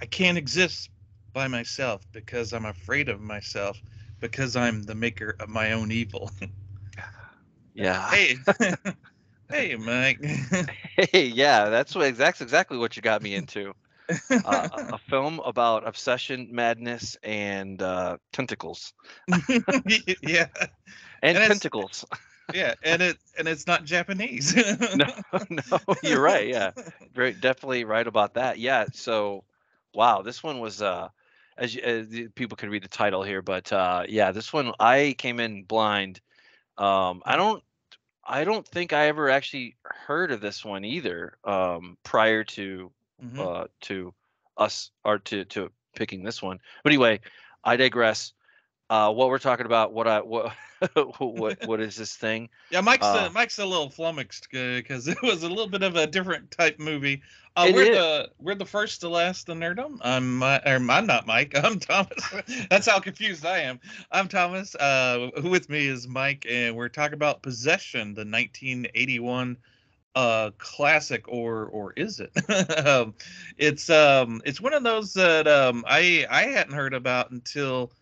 I can't exist by myself because I'm afraid of myself because I'm the maker of my own evil. Yeah. hey, hey, Mike. Hey, yeah, that's what that's exactly what you got me into. Uh, a film about obsession, madness, and uh, tentacles. yeah, And, And tentacles. yeah, and it and it's not Japanese. no, no, you're right. Yeah, very definitely right about that. Yeah. So, wow, this one was uh, as, you, as people can read the title here, but uh, yeah, this one I came in blind. Um, I don't, I don't think I ever actually heard of this one either. Um, prior to Mhm. uh to us or to to picking this one. But anyway, I digress. Uh, what we're talking about, what I what what what is this thing? Yeah, Mike's Uh, uh, Mike's a little flummoxed because it was a little bit of a different type movie. Uh, we're is. the we're the first to last to Nerdom. I'm Mi- or I'm not Mike. I'm Thomas. That's how confused I am. I'm Thomas. Uh, with me is Mike, and we're talking about Possession, the 1981 uh classic, or or is it? um, it's um it's one of those that um I I hadn't heard about until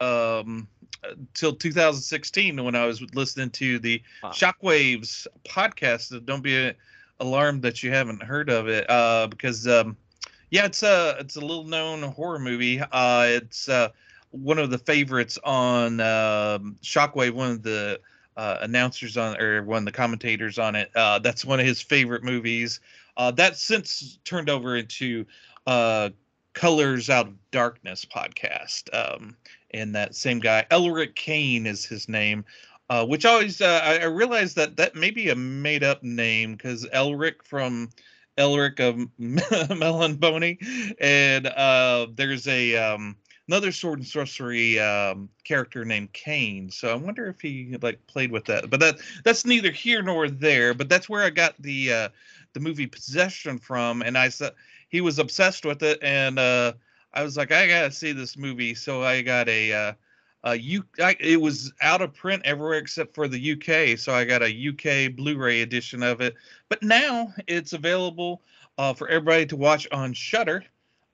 um until 2016 when I was listening to the Wow. Shockwaves podcast. Don't be alarmed that you haven't heard of it, uh, because um, yeah, it's a it's a little known horror movie. Uh, it's uh, one of the favorites on um, Shockwave. One of the uh, announcers on or one of the commentators on it. Uh, that's one of his favorite movies. Uh, that's since turned over into uh, Colors Out of Darkness podcast. Um, and that same guy, Elric Kane, is his name. Uh, which always uh, I, I realized that that may be a made up name because Elric from Elric of Melniboné, and uh, there's a um, another sword and sorcery um, character named Kane. So I wonder if he like played with that. But that that's neither here nor there. But that's where I got the uh, the movie Possession from, and I said he was obsessed with it, and uh, I was like, I gotta see this movie. So I got a uh, uh, U- I, it was out of print everywhere except for the UK, so I got a UK Blu-ray edition of it. But now it's available uh, for everybody to watch on Shudder.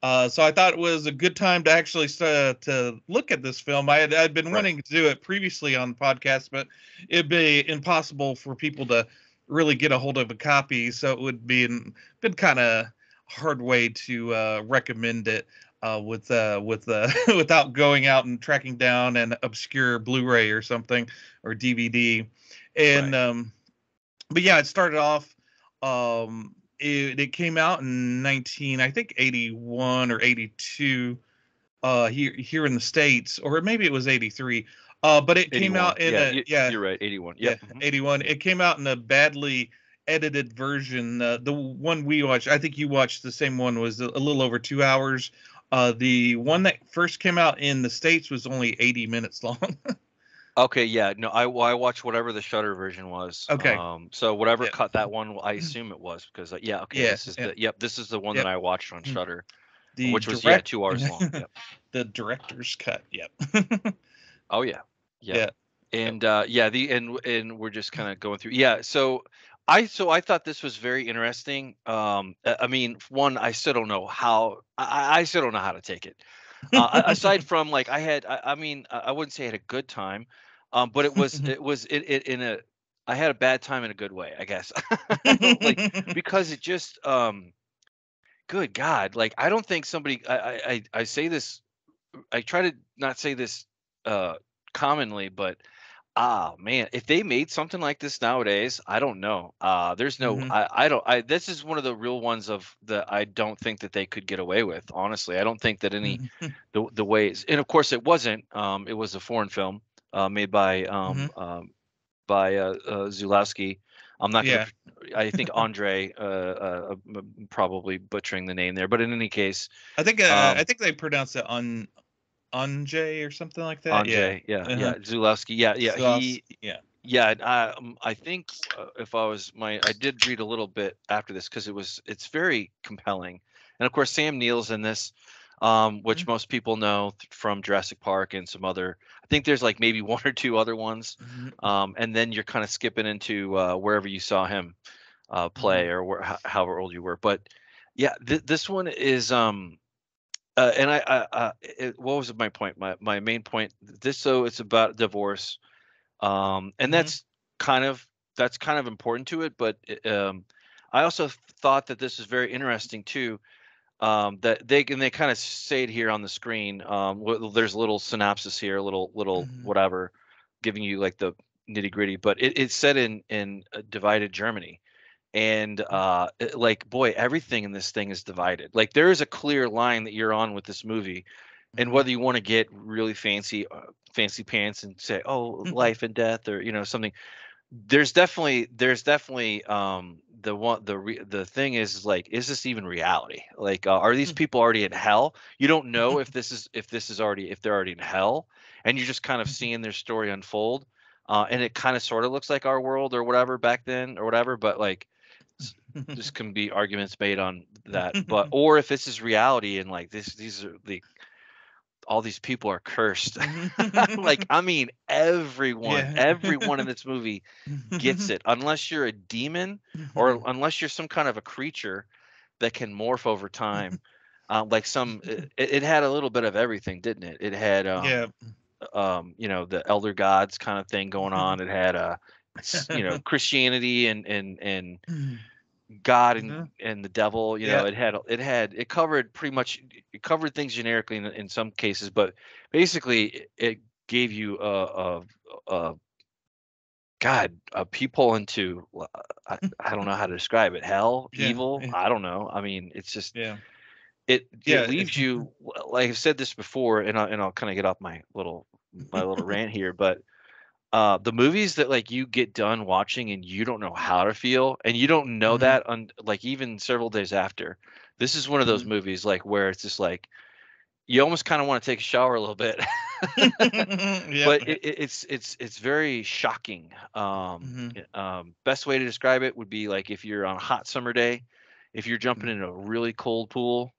Uh, so I thought it was a good time to actually start to look at this film. I had I'd been Right. wanting to do it previously on the podcast, but it'd be impossible for people to really get a hold of a copy. So it would be been kind of hard way to uh, recommend it uh, with uh, with uh, without going out and tracking down an obscure Blu-ray or something or DVD. And um, but yeah, it started off. Um, it, it came out in 19, I think 81 or 82 uh here here in the states or maybe it was 83 uh but it came 81. out in yeah, a yeah you're right. 81. yeah, Yep. mhm. 81. It came out in a badly edited version. Uh, the one we watched, I think you watched the same one, was a, a little over two hours. Uh, the one that first came out in the states was only 80 minutes long. Okay, yeah, no, I I watched whatever the Shudder version was. Okay. Um, so whatever Yeah. cut that one, I assume it was because uh, yeah, okay, Yeah, this is yeah. the yep, this is the one Yep. that I watched on Mm. Shudder, the which was yeah two hours long. Yep. the director's cut. Yep. Oh yeah, yeah, Yeah. and uh, yeah, the and and we're just kind of going through. Yeah, so I so I thought this was very interesting. Um, I mean, one, I still don't know how. I, I still don't know how to take it. Uh, aside from like I had, I, I mean, I wouldn't say I had a good time, um, but it was it was it, it in a. I had a bad time in a good way, I guess. like because it just um good god like i don't think somebody i i i I say this i try to not say this uh commonly but ah man if they made something like this nowadays i don't know uh there's no Mhm. I, I don't i this is one of the real ones of that i don't think that they could get away with honestly i don't think that any the the ways and of course it wasn't um it was a foreign film uh made by um um by uh, uh zulawski i'm not gonna I think Andre, uh, uh, probably butchering the name there, but in any case, I think uh, Um, I think they pronounce it on Anjay or something like that. Andre, yeah, yeah, Uh-huh. Yeah, yeah, So I'll he, yeah. yeah, I, um, I think uh, if I was my, I did read a little bit after this because it was, it's very compelling, and of course Sam Neill's in this, um, which Mm-hmm. most people know th- from Jurassic Park and some other. I think there's like maybe one or two other ones, Mhm. um, and then you're kind of skipping into uh, wherever you saw him uh, play or ho- however old you were. But yeah, th- this one is um, uh, and I, I uh, it, what was my point? My my main point. This so it's about divorce, um, and Mhm. that's kind of that's kind of important to it. But um, I also thought that this is very interesting too. Um, that they and they kind of say it here on the screen. Um, there's a little synopsis here, a little little Mhm. whatever, giving you like the nitty gritty. But it, it's set in in uh, divided Germany, and uh like boy everything in this thing is divided. Like there is a clear line that you're on with this movie and Mhm. whether you want to get really fancy uh, fancy pants and say oh life and death or you know something there's definitely there's definitely um the one the re, the thing is like is this even reality? Like uh, are these Mm. people already in hell? You don't know if this is if this is already if they're already in hell and you're just kind of seeing their story unfold uh, and it kind of sort of looks like our world or whatever back then or whatever but like this can be arguments made on that but or if this is reality and like this these are the all these people are cursed. Like i mean everyone Yeah. everyone in this movie gets it. Unless you're a demon or unless you're some kind of a creature that can morph over time um, like some it, it had a little bit of everything didn't it? It had um, yeah. um you know the elder gods kind of thing going on. It had uh you know christianity and and and God and Mhm. and the devil. You know, Yeah. it had it had it covered pretty much it covered things generically in, in some cases, but basically it, gave you a, a, a God a peephole into I, I don't know how to describe it hell Yeah, evil yeah. I don't know I mean it's just Yeah. it Yeah, it leaves you like I've said this before and I, and I'll kind of get off my little my little rant here but uh the movies that like you get done watching and you don't know how to feel and you don't know Mhm. that on like even several days after this is one of those Mhm. movies like where it's just like you almost kind of want to take a shower a little bit yeah. but it, it, it's it's it's very shocking um Mhm. um best way to describe it would be like if you're on a hot summer day if you're jumping Mm-hmm. in a really cold pool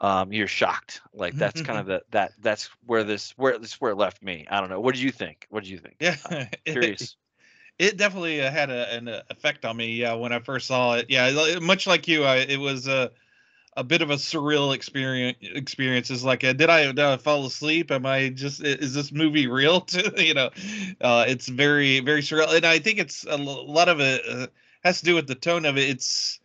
um you're shocked like that's kind of the that that's where this where this where it left me i don't know what do you think what do you think yeah. It- curious It definitely uh, had a, an uh, effect on me. Yeah, when I first saw it. Yeah, much like you, I, it was a a bit of a surreal experience. Experience is like, uh, did I did I fall asleep? Am I just is this movie real? To you know, uh, it's very very surreal, and I think it's a lot of it uh, has to do with the tone of it. It's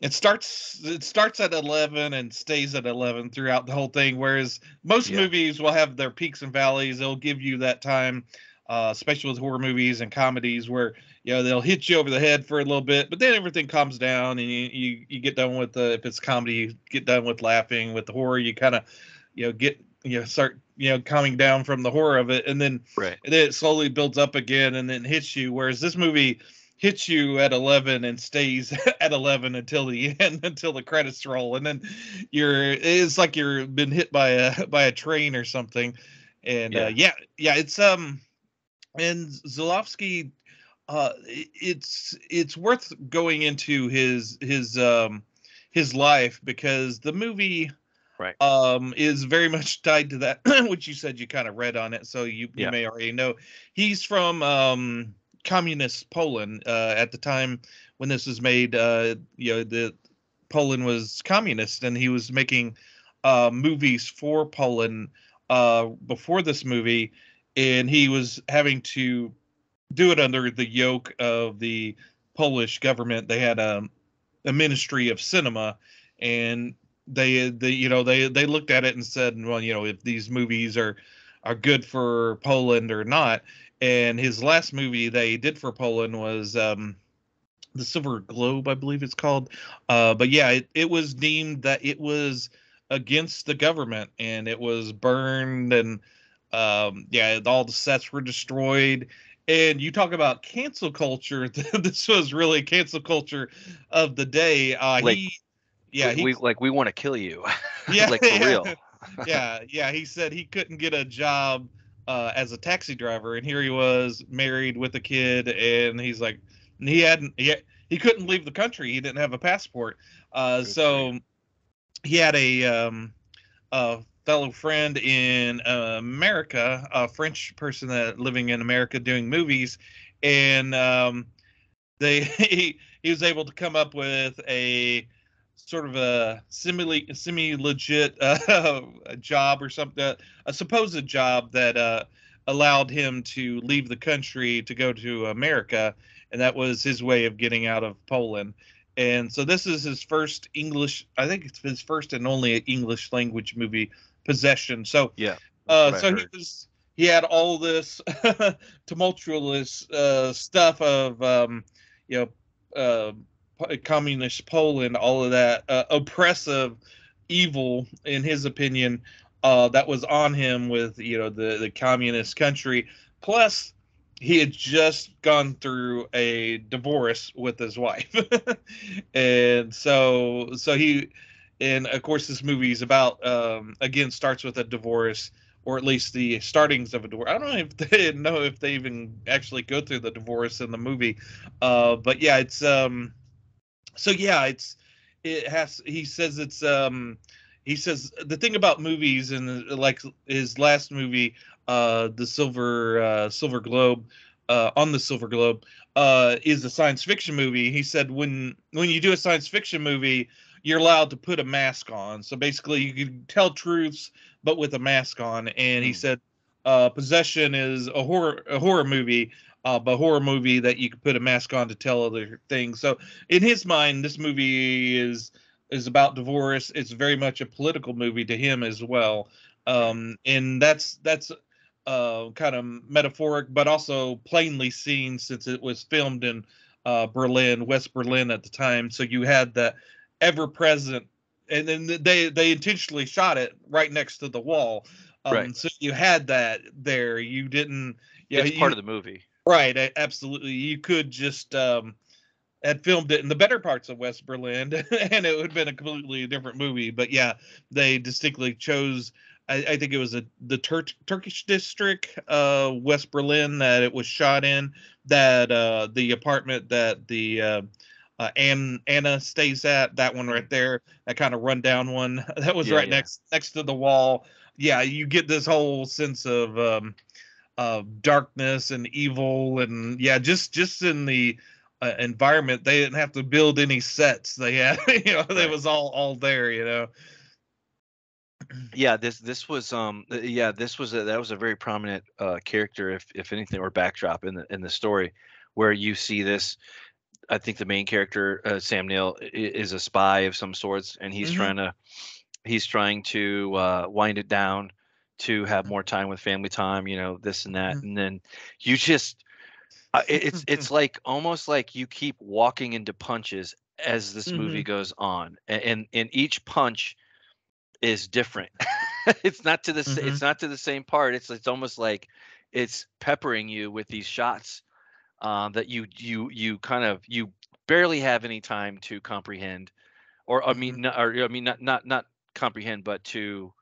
it starts it starts at 11 and stays at 11 throughout the whole thing whereas most Yeah. movies will have their peaks and valleys they'll give you that time uh, especially with horror movies and comedies where you know they'll hit you over the head for a little bit but then everything calms down and you you, you get done with the if it's comedy you get done with laughing with the horror you kind of you know get you know start you know calming down from the horror of it and then right and then it slowly builds up again and then hits you whereas this movie hits you at 11 and stays at 11 until the end until the credits roll and then you're it's like you're been hit by a by a train or something and Yeah. uh, yeah yeah it's um and Zulawski uh it's it's worth going into his his um his life because the movie Right. um is very much tied to that which you said you kind of read on it so you, you Yeah. may already know he's from um communist Poland uh at the time when this was made uh you know the Poland was communist and he was making uh movies for Poland uh before this movie and he was having to do it under the yoke of the Polish government. They had a, a ministry of cinema, and they, they, you know, they they looked at it and said, well, you know, if these movies are are good for Poland or not. And his last movie they did for Poland was um, the Silver Globe, I believe it's called. Uh, but yeah, it, it was deemed that it was against the government, and it was burned and um yeah all the sets were destroyed and you talk about cancel culture this was really cancel culture of the day uh Like, he yeah we, he we like we want to kill you Yeah, like for yeah. real yeah yeah he said he couldn't get a job uh as a taxi driver and here he was married with a kid and he's like and he hadn't he, he couldn't leave the country. He didn't have a passport. Uh so he had a um a fellow friend in uh, America, a French person that living in America doing movies, and um, they he, he was able to come up with a sort of a semi semi legit uh, job or something, a supposed job that uh, allowed him to leave the country to go to America, and that was his way of getting out of Poland. And so this is his first English, I think it's his first and only English language movie, Possession. So yeah, uh, so he was he had all this tumultuous uh, stuff of um, you know uh, communist Poland, all of that uh, oppressive evil, in his opinion, uh, that was on him with you know the the communist country. Plus, he had just gone through a divorce with his wife, and so so he, and of course this movie is about um, again starts with a divorce or at least the startings of a divorce. I don't know if they know if they even actually go through the divorce in the movie, uh, but yeah, it's um, so yeah, it's it has. He says it's um, he says the thing about movies and like his last movie, uh, the Silver uh, Silver Globe, uh, on the Silver Globe, uh, is a science fiction movie. He said when when you do a science fiction movie, you're allowed to put a mask on. So basically, you can tell truths but with a mask on. And he hmm. said, uh, "Possession is a horror a horror movie." Uh, but horror movie that you could put a mask on to tell other things. So in his mind, this movie is is about divorce. It's very much a political movie to him as well, um, and that's that's uh, kind of metaphoric, but also plainly seen since it was filmed in uh, Berlin, West Berlin at the time. So you had that ever present and then they they intentionally shot it right next to the wall. Um, right. So you had that there. You didn't. Yeah, it's part of the movie. Right. Absolutely. You could just um, had filmed it in the better parts of West Berlin, and it would have been a completely different movie. But yeah, they distinctly chose. I, I think it was a the Tur- Turkish district, uh, West Berlin, that it was shot in. That uh, the apartment that the uh, uh, Ann, Anna stays at that one right there, that kind of rundown one that was yeah, right yeah. next next to the wall. Yeah, you get this whole sense of um, of darkness and evil, and yeah, just just in the uh, environment, they didn't have to build any sets. They had, you know, right. it was all all there, you know. Yeah, this this was um uh, yeah this was a, that was a very prominent uh, character, if if anything, or backdrop in the in the story, where you see this I think the main character, uh, Sam Neill, is a spy of some sorts, and he's mm-hmm. trying to he's trying to uh, wind it down to have more time with family time, you know, this and that, mm-hmm. and then you just uh, it's it's like almost like you keep walking into punches as this mm-hmm. movie goes on, and, and and each punch is different. it's not to the mm-hmm. it's not to the same part. It's it's almost like it's peppering you with these shots um, that you you you kind of you barely have any time to comprehend, or I mean, mm-hmm. not, or I mean not not not comprehend, but to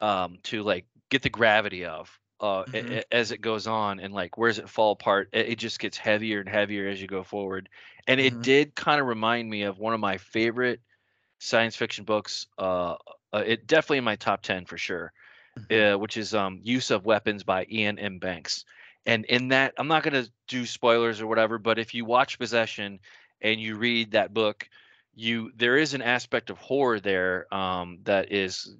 um to like get the gravity of uh mm-hmm. a, a, as it goes on and like where does it fall apart it, it, just gets heavier and heavier as you go forward and mm-hmm. it did kind of remind me of one of my favorite science fiction books uh, uh it definitely in my top 10 for sure mm-hmm. uh, which is um use of weapons by Iain M Banks and in that i'm not going to do spoilers or whatever but if you watch possession and you read that book you there is an aspect of horror there um, that is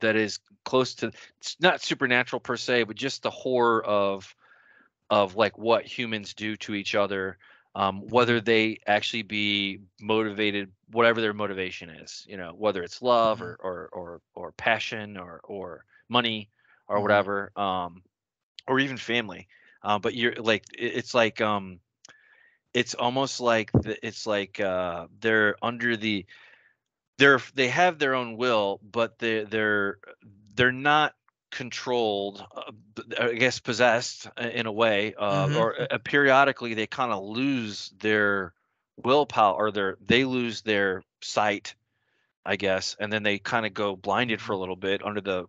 that is close to it's not supernatural per se but just the horror of of like what humans do to each other um, whether they actually be motivated whatever their motivation is you know whether it's love mm-hmm. or, or or or passion or or money or mm-hmm. whatever um, or even family. Uh, but you're like it's like um, it's almost like the, it's like uh, they're under the they're they have their own will, but they they're they're not controlled uh, i guess possessed uh, in a way uh, mm-hmm. or uh, periodically they kind of lose their willpower or their they lose their sight i guess and then they kind of go blinded for a little bit under the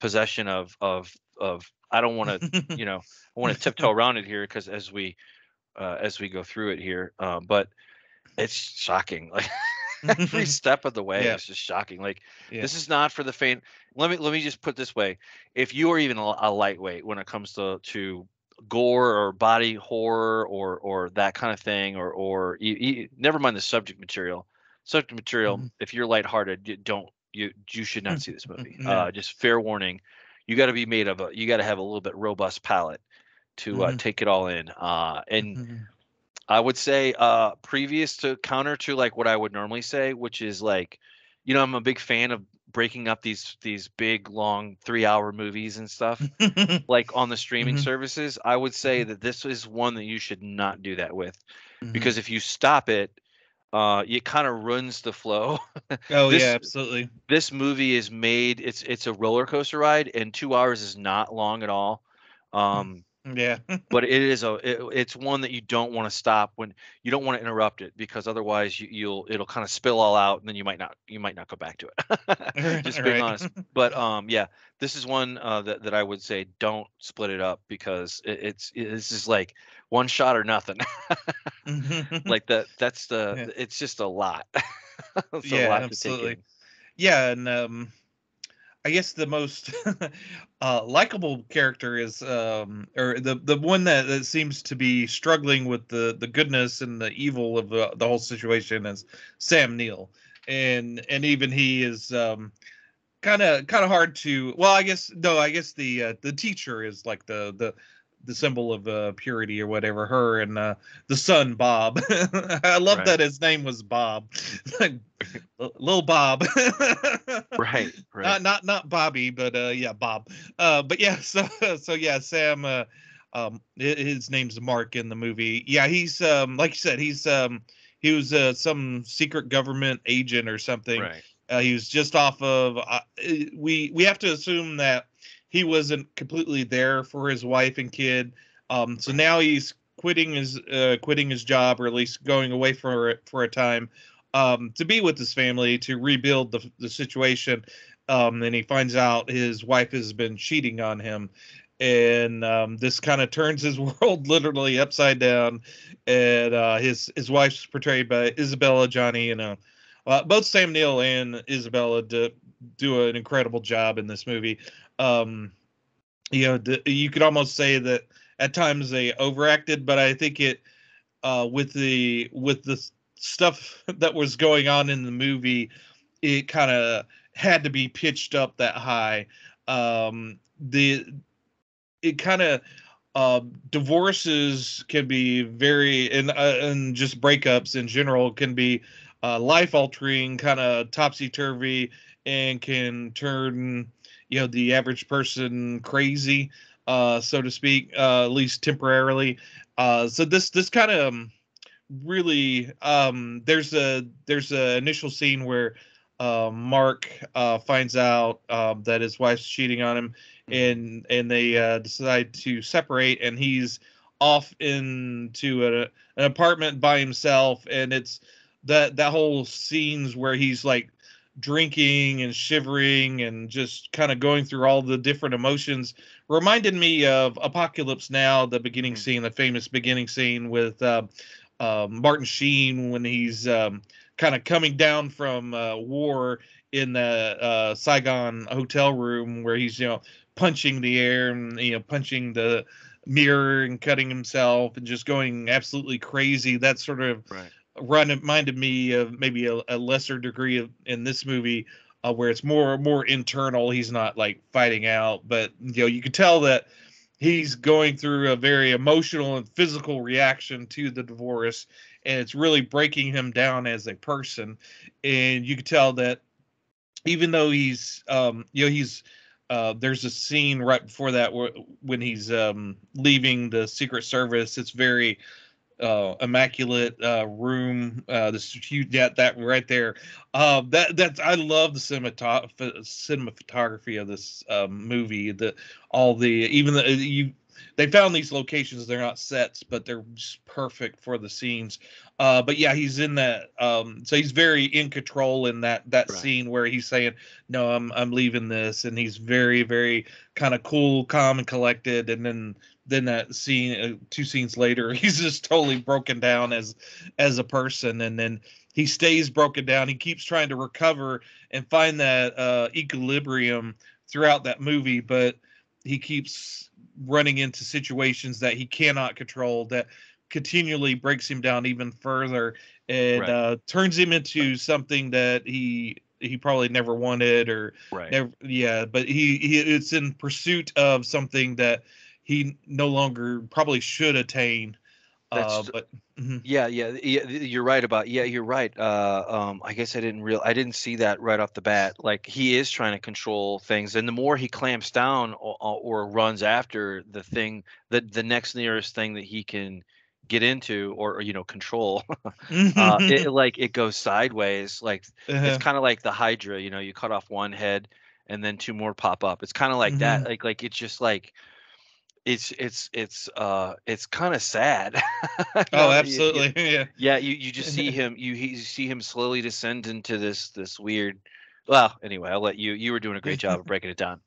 possession of of of I don't want to, you know, I want to tiptoe around it here because as we uh, as we go through it here, um, but it's shocking. Like every step of the way yeah. is just shocking. Like yeah. this is not for the faint. Let me let me just put this way: if you are even a, a lightweight when it comes to to gore or body horror or or that kind of thing, or or you, you, never mind the subject material, subject material. Mhm. If you're lighthearted, you don't you you should not see this movie. Yeah. Uh, just fair warning. You got to be made of a. You got to have a little bit robust palate to uh, Mhm. take it all in. Uh, and Mhm. I would say uh previous to counter to like what I would normally say, which is like, you know, I'm a big fan of breaking up these these big long 3-hour movies and stuff like on the streaming Mhm. services. I would say Mhm. that this is one that you should not do that with Mhm. because if you stop it, uh it kind of ruins the flow. oh this- yeah, absolutely. this movie is made it's it's a roller coaster ride and 2 hours is not long at all. Um Yeah. but it is a it, it's one that you don't want to stop when you don't want to interrupt it because otherwise you, you'll it'll kind of spill all out and then you might not you might not go back to it just being Right. honest but um yeah this is one uh that, that i would say don't split it up because it, it's it's just like one shot or nothing like that that's the Yeah. it's just a lot it's a Yeah, absolutely. yeah, and um, I guess the most uh, likable character is, um, or the the one that, that seems to be struggling with the the goodness and the evil of the, the whole situation is Sam Neill, and and even he is kind of kind of hard to. Well, I guess no, I guess the uh, the teacher is like the the the symbol of uh, purity or whatever. Her and uh, the son Bob. I love Right. that his name was Bob, like little Bob. right right Not not not Bobby, but uh, yeah, Bob. Uh, but yeah, so so yeah, Sam. Uh, um, his name's Mark in the movie. Yeah, he's um, like you said, he's um, he was uh, some secret government agent or something. right Uh, he was just off of. Uh, we we have to assume that he wasn't completely there for his wife and kid. Um, so now he's quitting his uh, quitting his job, or at least going away for for a time, um, to be with his family to rebuild the the situation. Um, and he finds out his wife has been cheating on him, and um, this kind of turns his world literally upside down. And uh, his his wife's portrayed by Isabelle Adjani, and uh, both Sam Neill and Isabella do, do an incredible job in this movie. Um, you know, the, you could almost say that at times they overacted, but I think it uh, with the with the stuff that was going on in the movie, it kind of had to be pitched up that high. Um, the it kind of uh, divorces can be very and uh, and just breakups in general can be uh, life altering, kind of topsy turvy, and can turn you know the average person crazy, uh, so to speak, uh, at least temporarily. Uh, so this this kind of um, really um, there's a there's a initial scene where uh, Mark uh, finds out um, that his wife's cheating on him, and and they uh, decide to separate, and he's off into a, an apartment by himself, and it's that that whole scenes where he's like drinking and shivering and just kind of going through all the different emotions reminded me of Apocalypse Now, the beginning Mm. scene, the famous beginning scene with uh, uh, Martin Sheen when he's um, kind of coming down from uh, war in the uh, Saigon hotel room where he's you know punching the air and you know punching the mirror and cutting himself and just going absolutely crazy. That sort of right reminded me of maybe a, a lesser degree of in this movie uh, where it's more more internal he's not like fighting out but you know you could tell that he's going through a very emotional and physical reaction to the divorce and it's really breaking him down as a person and you could tell that even though he's um you know he's uh, there's a scene right before that where, when he's um, leaving the Secret Service. It's very uh, immaculate uh, room. Uh, this huge that that right there. Uh, that that's I love the cinematog- cinematography of this um, movie. The all the even the you they found these locations. They're not sets, but they're just perfect for the scenes. Uh, but yeah, he's in that. Um, so he's very in control in that that Right. scene where he's saying, "No, I'm I'm leaving this," and he's very very kind of cool, calm, and collected. And then then that scene, uh, two scenes later, he's just totally broken down as as a person, and then he stays broken down. He keeps trying to recover and find that uh, equilibrium throughout that movie, but he keeps running into situations that he cannot control that continually breaks him down even further and Right. uh, turns him into something that he he probably never wanted or Right. never yeah but he, he it's in pursuit of something that he no longer probably should attain uh That's- but mhm. Yeah, yeah, yeah. You're right about. Yeah, you're right. Uh, um, I guess I didn't real. I didn't see that right off the bat. Like he is trying to control things, and the more he clamps down or, or runs after the thing, the the next nearest thing that he can get into or, or you know control, uh, it, like it goes sideways. Like Uh-huh. it's kind of like the Hydra. You know, you cut off one head, and then two more pop up. It's kind of like that. Like like it's just like. It's it's it's uh it's kind of sad. oh No, you- you- absolutely yeah yeah, you, you just see him you you see him slowly descend into this this weird. Well, anyway, I'll let you. You were doing a great job of breaking it down.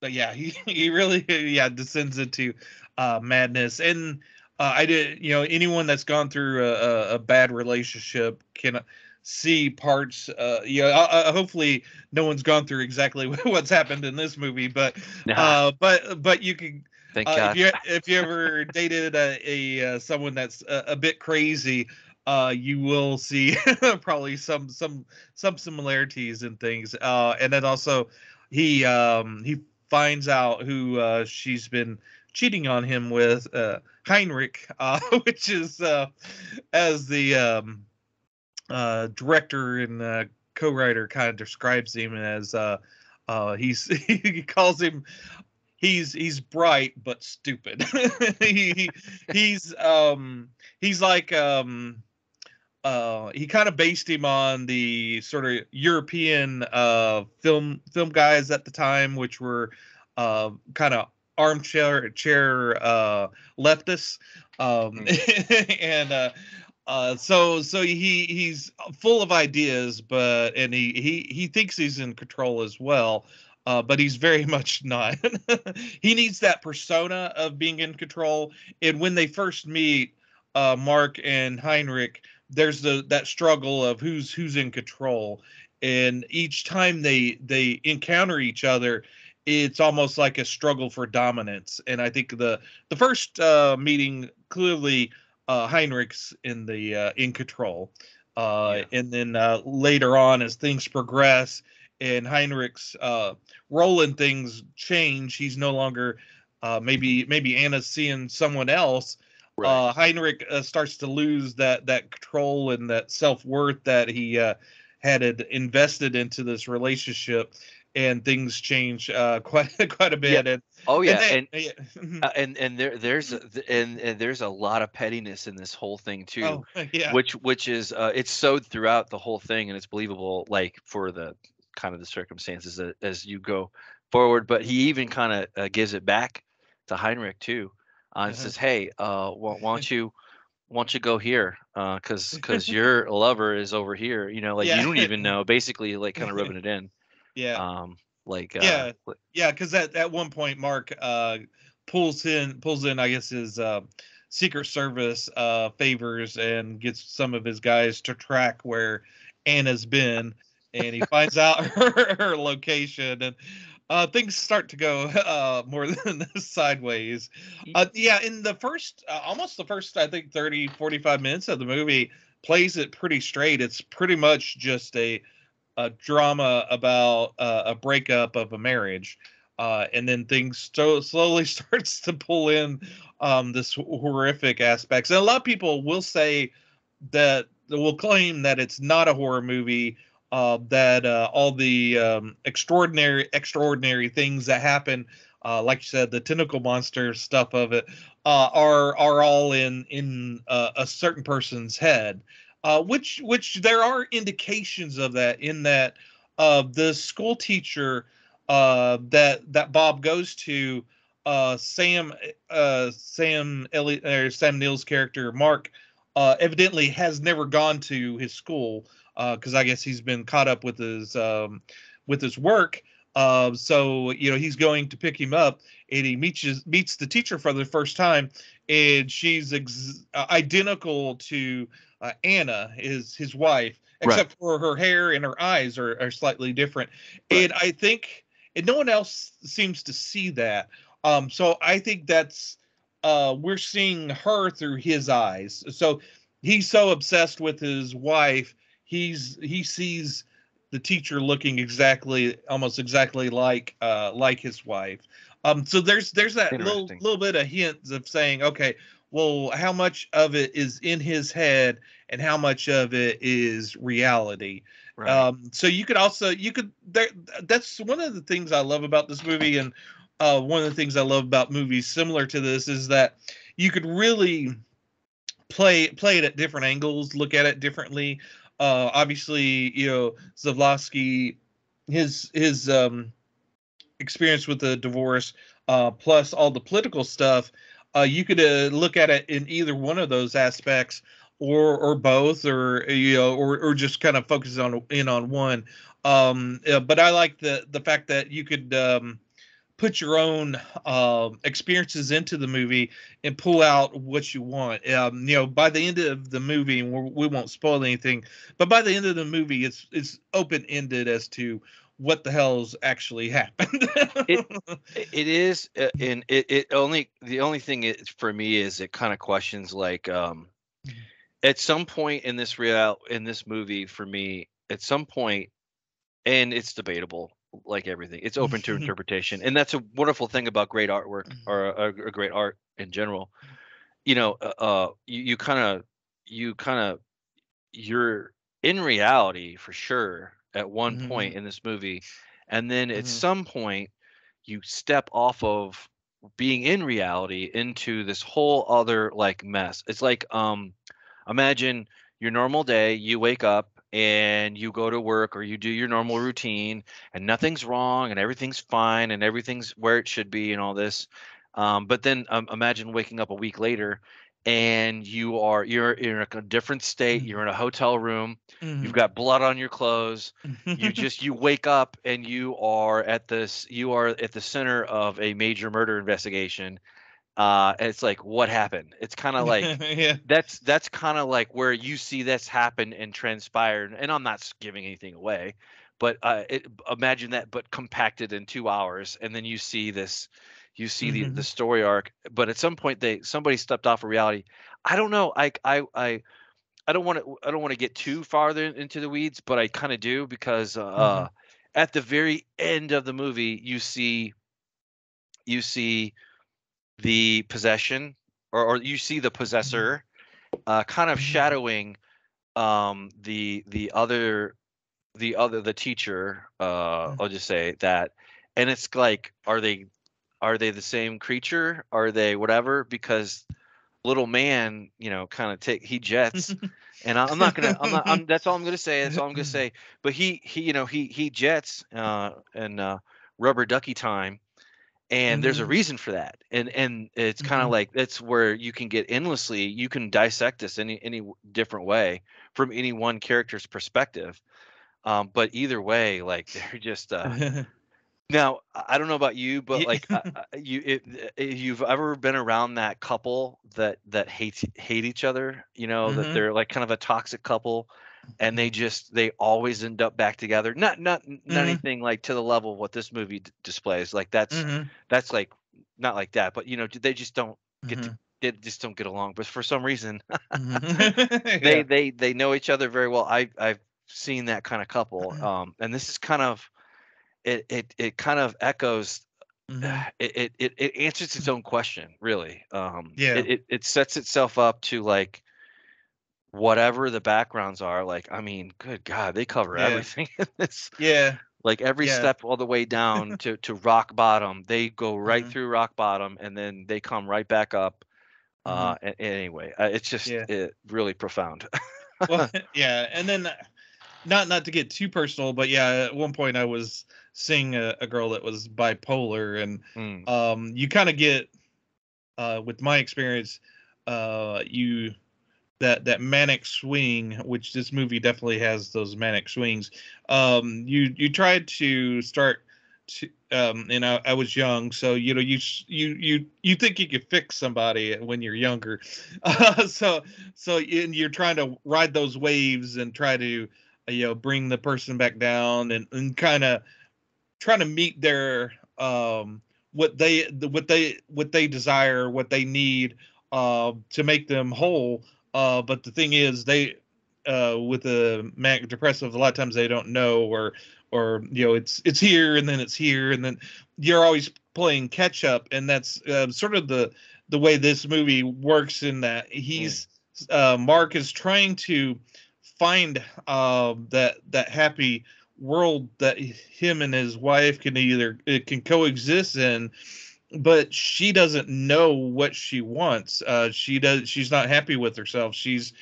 but yeah, he, he really yeah descends into uh, madness, and uh, I did you know anyone that's gone through a, a, bad relationship can see parts. Uh, you know, uh, uh, hopefully no one's gone through exactly what's happened in this movie, but Nah, uh, but but you can thank uh, God. if you if you ever dated a, a uh, someone that's a, a bit crazy. Uh, you will see probably some some some similarities in things. Uh, and then also he um he finds out who uh she's been cheating on him with uh Heinrich uh which is uh as the um uh director and uh co-writer kind of describes him as uh uh he's he calls him he's he's bright but stupid. He, he he's um he's like um uh, he kind of based him on the sort of European uh, film film guys at the time, which were uh, kind of armchair chair uh, leftists, um, and uh, uh, so so he he's full of ideas, but and he he he thinks he's in control as well. Uh, but he's very much not. he needs that persona of being in control. And when they first meet, uh, Mark and Heinrich, there's the that struggle of who's who's in control and each time they they encounter each other it's almost like a struggle for dominance and i think the the first uh meeting clearly uh heinrich's in the uh in control uh Yeah. and then uh later on as things progress and heinrich's uh role in things change he's no longer uh maybe maybe anna's seeing someone else Right. uh, Heinrich uh, starts to lose that that control and that self worth that he uh, had invested into this relationship, and things change uh, quite quite a bit. And, oh yeah, and, and yeah, mhm. uh, and and there there's and, and there's a lot of pettiness in this whole thing too. oh yeah, which which is uh, it's sewed throughout the whole thing and it's believable like for the kind of the circumstances as you go forward but he even kind of uh, gives it back to heinrich too uh, and Uh-huh. says hey uh why, why don't you why don't you go here uh because because your lover is over here you know like Yeah. you don't even know basically like kind of rubbing it in yeah, um like uh, Yeah. yeah. Because at at one point, Mark uh, pulls in pulls in, I guess his uh, Secret Service uh, favors and gets some of his guys to track where Anna's been, and he finds out her, her location and. Uh, things start to go uh, more than sideways. Uh, yeah, in the first, uh, almost the first, I think 30, 45 minutes of the movie plays it pretty straight. It's pretty much just a, a drama about uh, a breakup of a marriage. Uh, and then things so slowly starts to pull in um, this horrific aspects. And a lot of people will say that will claim that it's not a horror movie. Uh, that uh, all the um, extraordinary extraordinary things that happen, uh, like you said, the tentacle monster stuff of it, uh, are are all in in uh, a certain person's head. Uh, which which there are indications of that in that the school teacher that that Bob goes to, Sam Sam Elliot Sam Neill's character Mark, evidently has never gone to his school because I guess he's been caught up with his um, with his work. Uh, so you know he's going to pick him up, and he meets his, meets the teacher for the first time, and she's ex- uh, identical to uh, Anna, his his wife, Right. except for her hair and her eyes are, are slightly different. Right. And I think, and no one else seems to see that. Um, so I think that's uh, we're seeing her through his eyes. So he's so obsessed with his wife, he's he sees the teacher looking exactly almost exactly like uh like his wife. Um so there's there's that little little bit of hints of saying, okay, well, how much of it is in his head and how much of it is reality? Right. Um, so you could also you could there, that's one of the things I love about this movie, and uh, one of the things I love about movies similar to this is that you could really play play it at different angles, look at it differently. Uh, obviously, you know Zavlosky, his his um, experience with the divorce, uh, plus all the political stuff. Uh, you could uh, look at it in either one of those aspects, or or both, or you know, or or just kind of focus on in on one. Um, but I like the the fact that you could um, put your own um, experiences into the movie and pull out what you want. Um, you know, by the end of the movie, and we're, we won't spoil anything, but by the end of the movie, it's it's open ended as to what the hell's actually happened. It- it is uh, and it, it only the only thing is for me is it kind of questions like um at some point in this real in this movie for me at some point and it's debatable like everything. It's open to interpretation and that's a wonderful thing about great artwork Mhm. or, or, or great art in general. You know uh, uh you, you kind of you kind of you're in reality for sure at one point in this movie and then at Mhm. some point you step off of being in reality into this whole other like mess. It's like um imagine your normal day you wake up and you go to work or you do your normal routine and nothing's wrong and everything's fine and everything's where it should be and all this um, but then um, imagine waking up a week later and you are you're in a different state Mhm. you're in a hotel room Mhm. you've got blood on your clothes Mm-hmm. you just you wake up and you are at this you are at the center of a major murder investigation uh it's like what happened it's kind of like yeah. that's that's kind of like where you see this happen and transpire and i'm not giving anything away but uh it, imagine that but compacted in two hours and then you see this you see the, the Mhm. story arc but at some point they somebody stepped off of reality i don't know i i i I don't want to I don't want to get too farther into the weeds, but I kind of do because uh, at the very end of the movie, you see you see the possession or, or you see the possessor uh, kind of Mhm. shadowing um, the the other the other the teacher. Uh, Mm. I'll just say that, and it's like, are they are they the same creature? Are they whatever? Because little man, you know, kind of take he jets and I- I'm not gonna. I'm not. I'm, that's all I'm gonna say. That's all I'm gonna say. But he, he, you know, he he jets uh, and uh, rubber ducky time, and there's a Mhm. reason for that. And and it's kind of Mhm. like that's where you can get endlessly. You can dissect this any any different way from any one character's perspective. Um, but either way, like they're just. Uh, now I don't know about you, but like uh, you, it, if you've ever been around that couple that that hate hate each other, you know that Mhm. they're like kind of a toxic couple, and they just they always end up back together. Not not not Mhm. anything like to the level of what this movie d- displays. Like that's Mhm. that's like not like that, but you know they just don't get to Mhm. they just don't get along. But for some reason they Yeah. they they know each other very well. I I've seen that kind of couple, um, and this is kind of it it it kind of echoes Mhm. it, it it it answers its own question really um Yeah. it, it it sets itself up to like whatever the backgrounds are like i mean good god they cover Yeah. everything in this Yeah. like every Yeah. step all the way down to to rock bottom they go right Mhm. through rock bottom and then they come right back up uh Mhm. a- anyway uh, it's just Yeah. it, really profound Well, yeah, and then uh, not not to get too personal, but yeah, at one point I was seeing a, a girl that was bipolar, and Mm, um, you kind of get, uh, with my experience, uh, you that that manic swing, which this movie definitely has those manic swings. Um, you you tried to start to, um, and I, I was young, so you know you you you you think you could fix somebody when you're younger, uh, so so and you're trying to ride those waves and try to you know bring the person back down and and kind of trying to meet their um what they what they what they desire what they need uh to make them whole Uh, but the thing is, they uh, with the manic depressive, a lot of times they don't know, or or you know, it's it's here and then it's here, and then you're always playing catch up, and that's uh, sort of the the way this movie works in that he's uh, Mark is trying to find uh, that that happy world that him and his wife can either it can coexist in but she doesn't know what she wants. Uh, she does she's not happy with herself. She's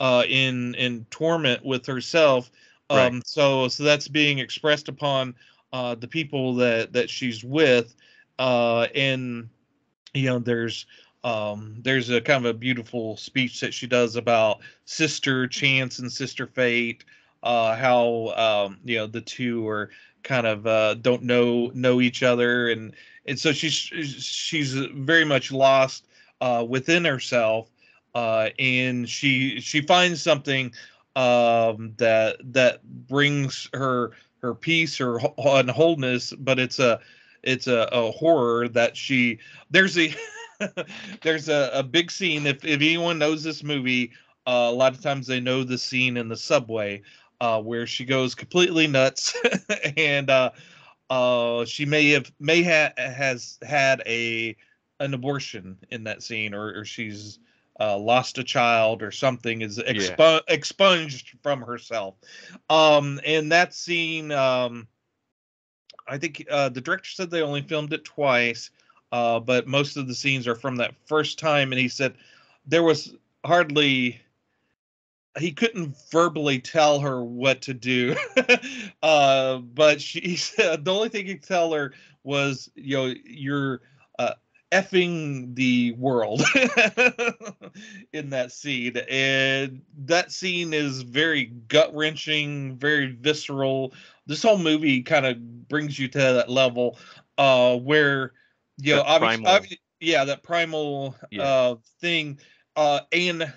uh, in in torment with herself. Um, right. so so that's being expressed upon uh, the people that that she's with. Uh, and you know there's um, there's a kind of a beautiful speech that she does about sister chance and sister fate uh, how um, you know the two are kind of uh, don't know know each other and and so she's she's very much lost uh, within herself uh, and she she finds something um, that that brings her her peace or wholeness but it's a it's a, a horror that she there's a there's a, a big scene. If, if anyone knows this movie, uh, a lot of times they know the scene in the subway uh, where she goes completely nuts, and uh, uh, she may have may ha- has had a an abortion in that scene, or, or she's uh, lost a child or something is expu- yeah. expunged from herself. Um, and that scene, um, I think uh, the director said they only filmed it twice uh, but most of the scenes are from that first time. And he said there was hardly he couldn't verbally tell her what to do uh, but she he said the only thing he could tell her was you know you're uh, effing the world in that scene and that scene is very gut wrenching very visceral this whole movie kind of brings you to that level uh, where you know, obviously, obviously, yeah, that primal yeah. uh thing. Uh and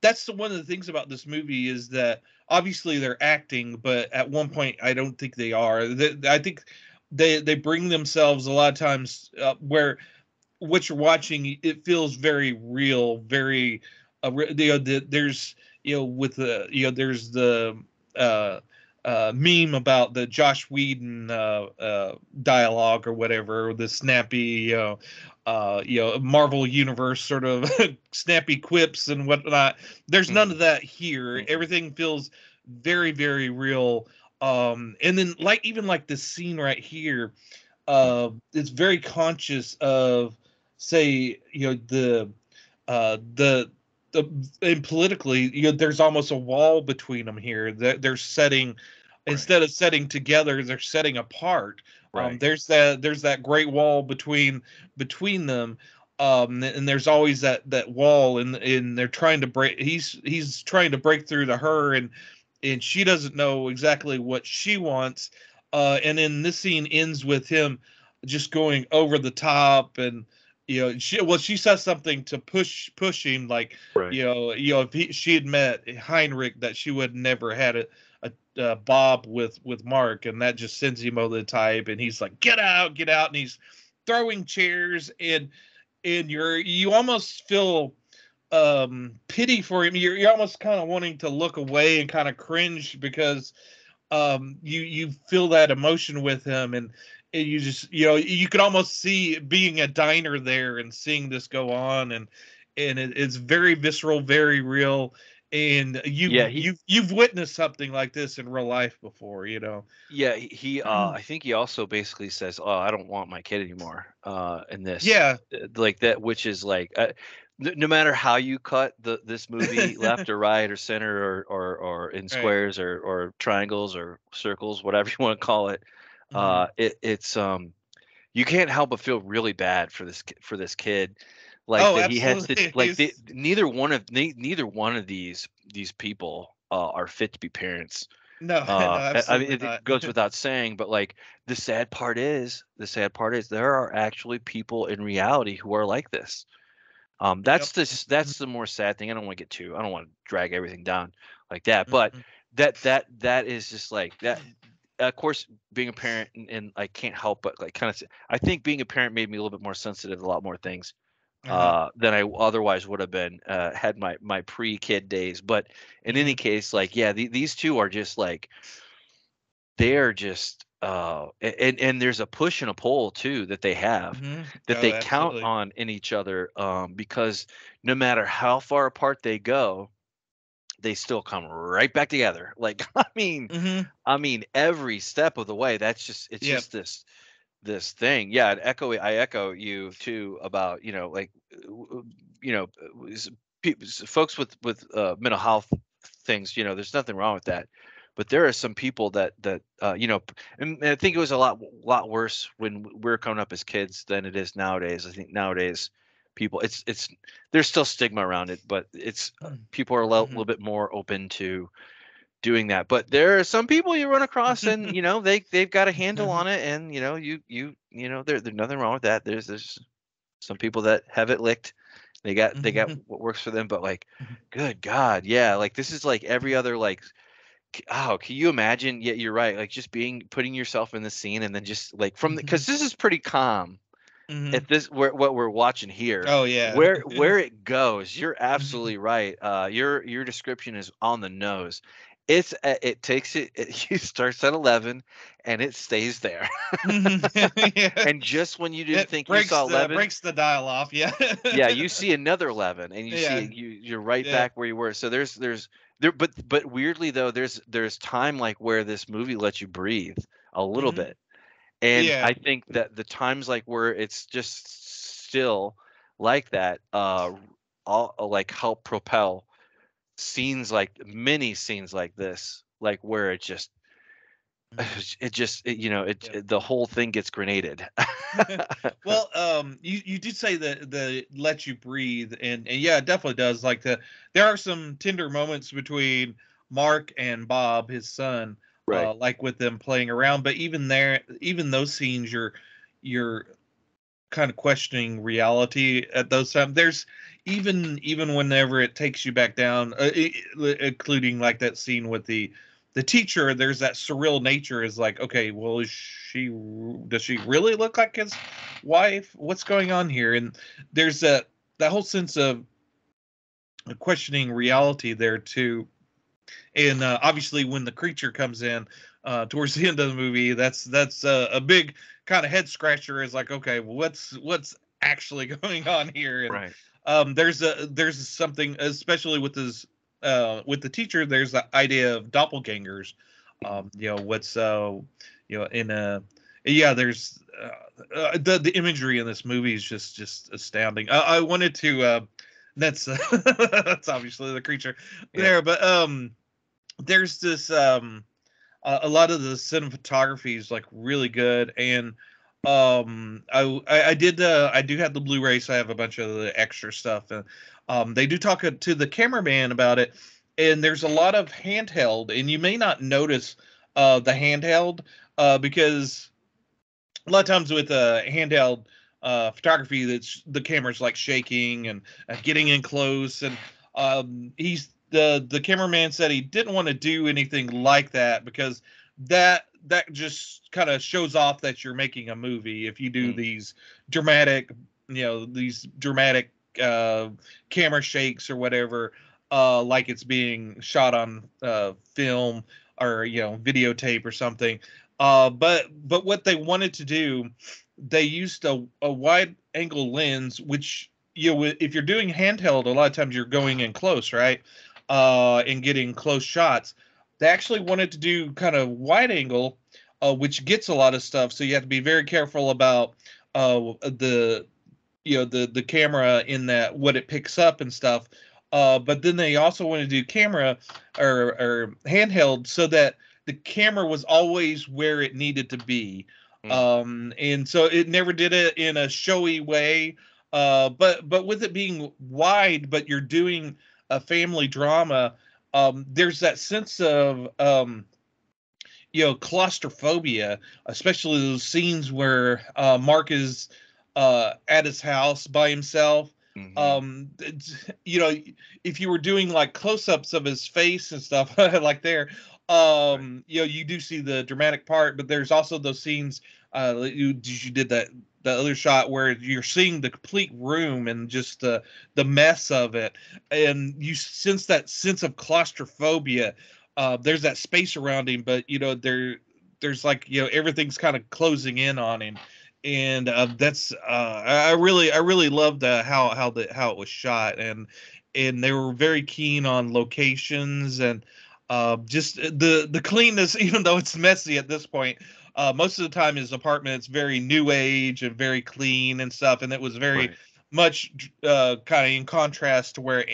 that's the one of the things about this movie is that obviously they're acting, but at one point I don't think they are. They, I think they they bring themselves a lot of times uh, where what you're watching it feels very real, very uh, you know the, there's you know with the you know there's the uh uh, meme about the Joss Whedon uh, uh, dialogue or whatever, the snappy, you know, uh, you know, Marvel Universe sort of snappy quips and whatnot. There's none of that here. Everything feels very, very real. Um, and then, like even like this scene right here, uh, it's very conscious of, say, you know, the uh, the the and politically, you know, there's almost a wall between them here. That they're setting instead of setting together they're setting apart right. um, there's that there's that great wall between between them um, and there's always that that wall and and they're trying to break he's he's trying to break through to her and and she doesn't know exactly what she wants uh, and then this scene ends with him just going over the top and you know she well she says something to push push him like right. you know you know if he, she had met heinrich that she would never had it uh, Bob with with Mark, and that just sends him over the type, and he's like, "Get out, get out!" and he's throwing chairs, and and you're you almost feel um pity for him. You're you're almost kind of wanting to look away and kind of cringe because um you you feel that emotion with him and and you just you know you could almost see being a diner there and seeing this go on and and it, it's very visceral very real and you yeah, he, you've you've witnessed something like this in real life before you know yeah he uh i think he also basically says oh i don't want my kid anymore uh in this yeah uh, like that which is like uh, no matter how you cut the this movie left or right or center or or, or in squares right. or or triangles or circles whatever you want to call it mm-hmm. uh it, it's um you can't help but feel really bad for this for this kid like oh, that he has to like the, neither one of ne- neither one of these these people uh, are fit to be parents no, uh, no I mean it, it, goes without saying, but like the sad part is, the sad part is there are actually people in reality who are like this. Um, that's yep. the that's the more sad thing. I don't want to get too. I don't want to drag everything down like that, but mm-hmm. that that that is just like that. Of course, being a parent and, and I can't help but like kind of. I think being a parent made me a little bit more sensitive to a lot more things uh, uh than I otherwise would have been uh, had my my pre kid days. But in any mm-hmm. case, like yeah, the, these two are just like they're just uh and and there's a push and a pull too that they have mm-hmm. that oh, they absolutely. count on in each other um because no matter how far apart they go they still come right back together like i mean mm-hmm. i mean every step of the way that's just it's yep. just this this thing yeah and echo i echo you too about you know like you know folks with with uh, mental health things you know there's nothing wrong with that but there are some people that that uh, you know, and I think it was a lot lot worse when we were coming up as kids than it is nowadays. I think nowadays people it's it's there's still stigma around it, but it's uh, mm. people are a little, mm-hmm. little bit more open to doing that. But there are some people you run across and you know they they've got a handle mm-hmm. on it, and you know you you you know there there's nothing wrong with that. There's there's some people that have it licked they got they got mm-hmm. what works for them but like mm-hmm. good god yeah like this is like every other like oh, can you imagine? Yeah, you're right. Like just being putting yourself in the scene and then just like from the because this is pretty calm. Mm-hmm. At this, where, what we're watching here. Oh yeah. Where where it goes, you're absolutely right. Uh, your your description is on the nose. It's uh, it takes it. It starts at eleven, and it stays there. Yeah. And just when you didn't it think you saw eleven, breaks the dial off. Yeah. yeah, you see another eleven, and you yeah. see you you're right yeah. back where you were. So there's there's there but but weirdly though there's there's time like where this movie lets you breathe a little mm-hmm. bit and i think that the times like where it's just still like that uh all like help propel scenes like many scenes like this like where it just it just it, you know it, yeah. it, the whole thing gets grenaded well um you you did say that the let you breathe and, and yeah it definitely does like the there are some tender moments between mark and bob his son right. Uh, like with them playing around but even there even those scenes you're you're kind of questioning reality at those times there's even even whenever it takes you back down uh, including like that scene with the the teacher there's that surreal nature is like okay well is she does she really look like his wife? What's going on here? And there's that that whole sense of questioning reality there too. And uh, obviously when the creature comes in uh, towards the end of the movie that's that's uh, a big kind of head scratcher is like okay what's what's actually going on here? And right. Um, there's a there's something especially with this uh, with the teacher, there's the idea of doppelgangers. Um, you know, what's uh, you know, in a yeah, there's uh, uh, the the imagery in this movie is just just astounding. I, I wanted to uh, that's uh, that's obviously the creature yeah. there, but um, there's this um, a, a lot of the cinematography is like really good and um I, I did uh i do have the blu-ray so i have a bunch of the extra stuff and um, they do talk to the cameraman about it, and there's a lot of handheld, and you may not notice uh, the handheld uh, because a lot of times with uh, handheld uh, photography, that's the camera's like shaking and uh, getting in close, and um, he's the the cameraman said he didn't want to do anything like that because that that just kind of shows off that you're making a movie if you do mm. these dramatic you know these dramatic uh, camera shakes or whatever, uh, like it's being shot on uh, film or you know videotape or something. Uh, but but what they wanted to do, they used a, a wide angle lens, which you know if you're doing handheld, a lot of times you're going in close, right, uh, and getting close shots. They actually wanted to do kind of wide angle, uh, which gets a lot of stuff. So you have to be very careful about uh, the you know the the camera in that what it picks up and stuff. Uh, but then they also want to do camera or, or handheld so that the camera was always where it needed to be. Mm. Um, and so it never did it in a showy way. Uh, but but with it being wide, but you're doing a family drama, um, there's that sense of um, you know claustrophobia, especially those scenes where uh, Mark is uh, at his house by himself. Mm-hmm. Um, you know, if you were doing like close-ups of his face and stuff like there, um, you know, you do see the dramatic part, but there's also those scenes. Uh, you you did that the other shot where you're seeing the complete room and just the the mess of it, and you sense that sense of claustrophobia. Uh, there's that space around him, but you know there there's like you know everything's kind of closing in on him and uh, that's uh, I really I really loved uh, how how the how it was shot and and they were very keen on locations and uh, just the the cleanness even though it's messy at this point uh, most of the time his apartment it's very new age and very clean and stuff and it was very right. much uh, kind of in contrast to where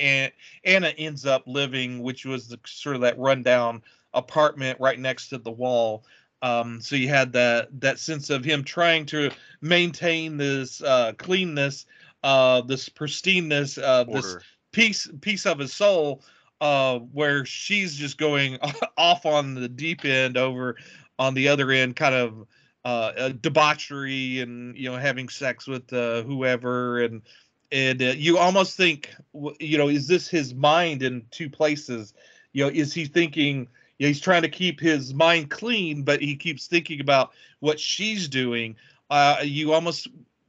Anna ends up living which was the sort of that rundown apartment right next to the wall um, so you had that that sense of him trying to maintain this uh, cleanness, uh, this pristineness, uh, this piece piece of his soul, uh, where she's just going off on the deep end over on the other end, kind of uh, debauchery and you know having sex with uh, whoever and and uh, you almost think you know is this his mind in two places you know is he thinking he's trying to keep his mind clean, but he keeps thinking about what she's doing. Uh, you almost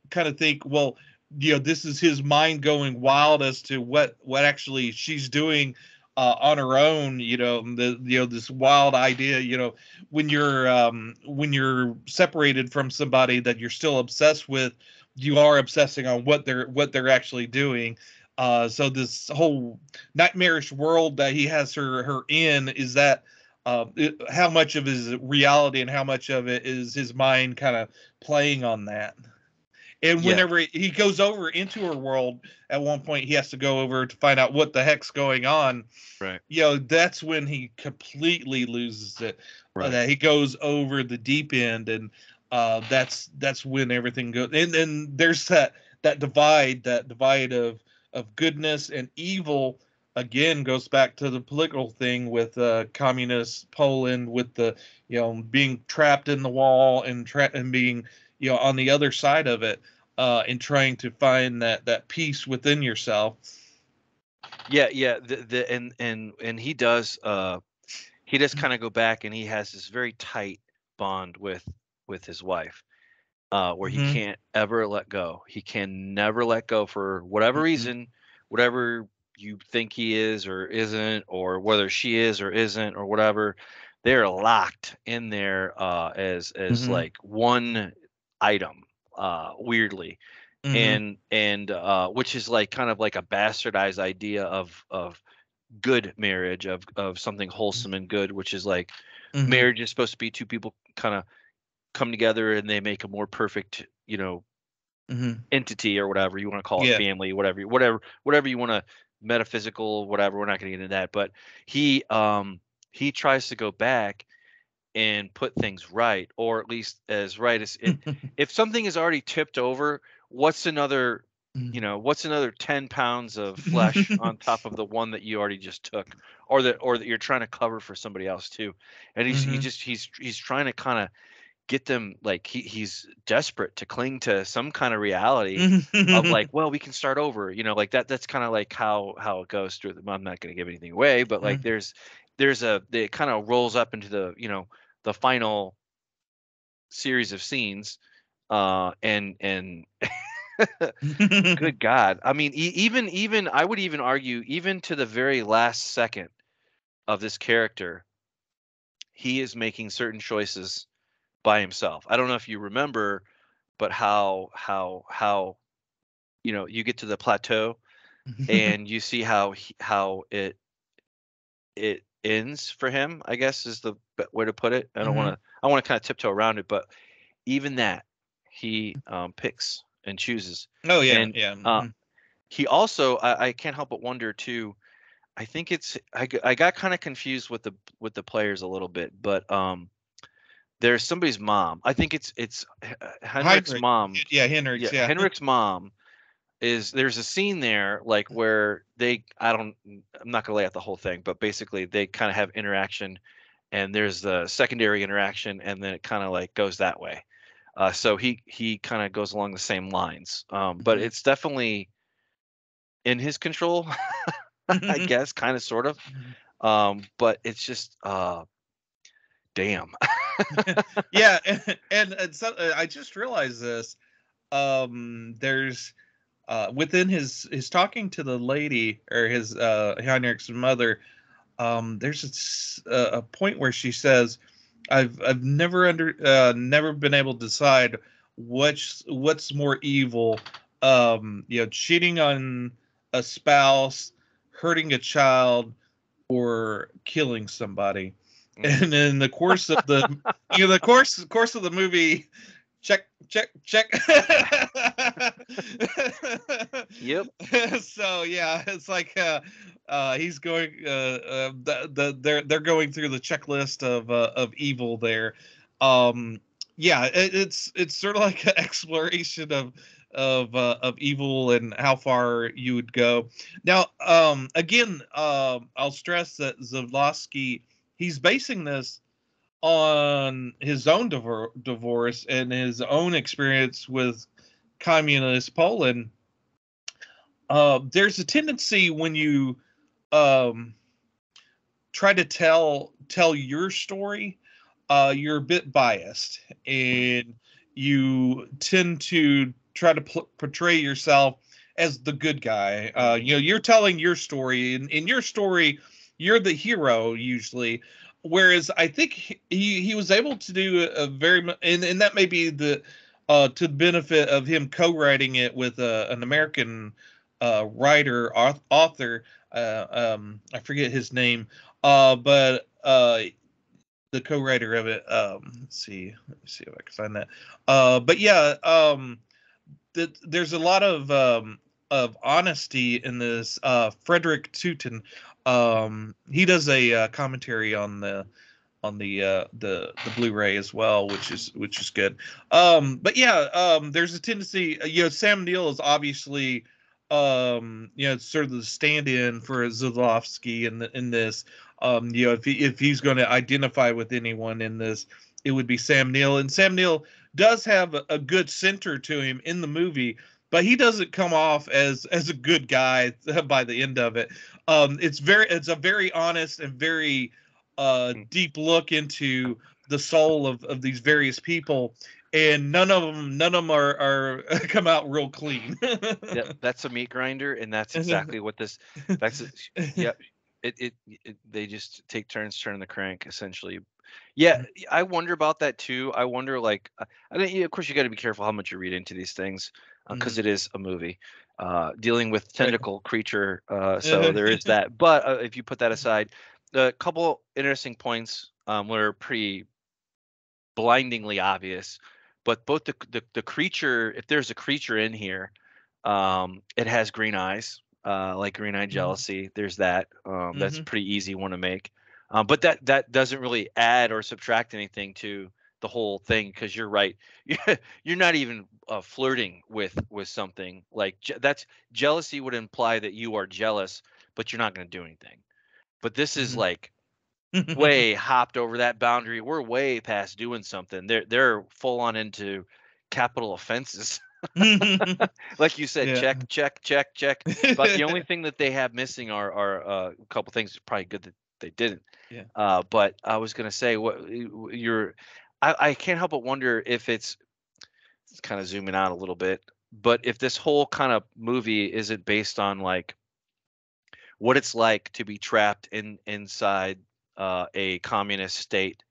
kind of think, well, you know, this is his mind going wild as to what what actually she's doing uh, on her own. You know, the you know this wild idea. You know, when you're um, when you're separated from somebody that you're still obsessed with, you are obsessing on what they're what they're actually doing. Uh, so this whole nightmarish world that he has her her in is that uh, it, how much of his reality and how much of it is his mind kind of playing on that. And whenever yeah. he goes over into her world, at one point he has to go over to find out what the heck's going on. Right. You know, that's when he completely loses it. Uh, right. Uh, that he goes over the deep end, and uh, that's that's when everything goes. And then there's that that divide, that divide of of goodness and evil again goes back to the political thing with uh, communist Poland, with the you know being trapped in the wall and tra- and being you know on the other side of it, uh, and trying to find that that peace within yourself. Yeah, yeah, the, the and and and he does uh he does kind of go back and he has this very tight bond with with his wife. Uh, where mm-hmm. he can't ever let go. He can never let go for whatever mm-hmm. reason, whatever you think he is or isn't, or whether she is or isn't, or whatever, they're locked in there uh, as as mm-hmm. like one item. Uh, weirdly, mm-hmm. and and uh, which is like kind of like a bastardized idea of of good marriage of of something mm-hmm. wholesome and good, which is like mm-hmm. marriage is supposed to be two people kind of come together and they make a more perfect, you know, mm-hmm. entity or whatever you want to call it, family, whatever, whatever, whatever you want to metaphysical whatever we're not going to get into that but he um he tries to go back and put things right or at least as right as it, if something is already tipped over what's another you mm. know what's another 10 pounds of flesh on top of the one that you already just took or that or that you're trying to cover for somebody else too and he's mm-hmm. he just he's he's trying to kind of get them like he, he's desperate to cling to some kind of reality of like well we can start over you know like that that's kind of like how how it goes through the i'm not going to give anything away but like mm-hmm. there's there's a it kind of rolls up into the you know the final series of scenes uh and and good god i mean e- even even i would even argue even to the very last second of this character he is making certain choices by himself. I don't know if you remember, but how how how you know you get to the plateau and you see how how it it ends for him. I guess is the way to put it. I don't mm-hmm. want to I want to kind of tiptoe around it, but even that he um, picks and chooses. Oh yeah, and, yeah. Uh, mm-hmm. Uh, he also I, I can't help but wonder too. I think it's I, I got kind of confused with the with the players a little bit, but um there's somebody's mom. I think it's it's Henrik's Heinrich. mom. Yeah, Henrik's. Yeah, yeah. Henrik's mom is there's a scene there like where they I don't I'm not gonna lay out the whole thing, but basically they kind of have interaction, and there's the secondary interaction, and then it kind of like goes that way. Uh, so he he kind of goes along the same lines, um, but mm-hmm. it's definitely in his control, I guess, kind of, sort of. Mm-hmm. Um, but it's just uh, damn. yeah, and, and, and so, uh, I just realized this. um, there's uh, within his his talking to the lady or his uh, Heinrich's mother. Um, there's a, a point where she says, "I've I've never under uh, never been able to decide what's what's more evil, um, you know, cheating on a spouse, hurting a child, or killing somebody." Mm-hmm. And in the course of the you know the course course of the movie, check check check. Yep. So yeah it's like uh uh he's going uh, uh the, the they're they're going through the checklist of uh, of evil there. Um yeah it, it's it's sort of like an exploration of of uh, of evil and how far you would go. Now um again um i'll stress that Zulawski he's basing this on his own divor- divorce and his own experience with communist Poland. Uh, there's a tendency when you um, try to tell tell your story, uh, you're a bit biased, and you tend to try to pl- portray yourself as the good guy. Uh, you know, you're telling your story, and in your story, you're the hero usually whereas I think he he was able to do a, very and and that may be the uh, to the benefit of him co-writing it with uh, an American uh, writer author. Uh, um, I forget his name, uh, but the co-writer of it. Um, let's see, let me see if I can find that. but yeah, um, there's a lot of um, of honesty in this. Frederic Tuten um, he does a uh, commentary on the on the uh, the the Blu-ray as well, which is which is good. Um, but yeah, um, there's a tendency. Uh, you know, Sam Neill is obviously um, you know sort of the stand-in for Zulawski in the, in this. Um, you know, if he, if he's going to identify with anyone in this, it would be Sam Neill. And Sam Neill does have a good center to him in the movie, but he doesn't come off as as a good guy by the end of it. Um, it's very it's a very honest and very uh, mm. deep look into the soul of, of these various people and none of them none of them are, are come out real clean yeah that's a meat grinder and that's exactly what this that's yeah it, it, it they just take turns turning the crank essentially yeah mm. i wonder about that too i wonder like i mean of course you got to be careful how much you read into these things because uh, mm-hmm. a movie uh, dealing with tentacle creature. Uh, so there is that. But uh, if you put that aside, a couple interesting points um, were pretty blindingly obvious. But both the, the, the creature, if there's a creature in here, um, it has green eyes, uh, like green eye mm-hmm. jealousy. Mm-hmm. There's that. Um, that's mm-hmm. pretty easy one to make. Um, but that that doesn't really add or subtract anything to the whole thing because you're right you're not even uh, flirting with with something like je- that's jealousy would imply that you are jealous but you're not going to do anything but this is mm-hmm. like way hopped over that boundary we're way past doing something they're they're full on into capital offenses like you said yeah. check check check check but the only thing that they have missing are are uh, a couple things it's probably good that they didn't yeah uh, but i was going to say what you're I, I can't help but wonder if it's, it's kind of zooming out a little bit, but if this whole kind of movie isn't based on like what it's like to be trapped in inside uh, a communist state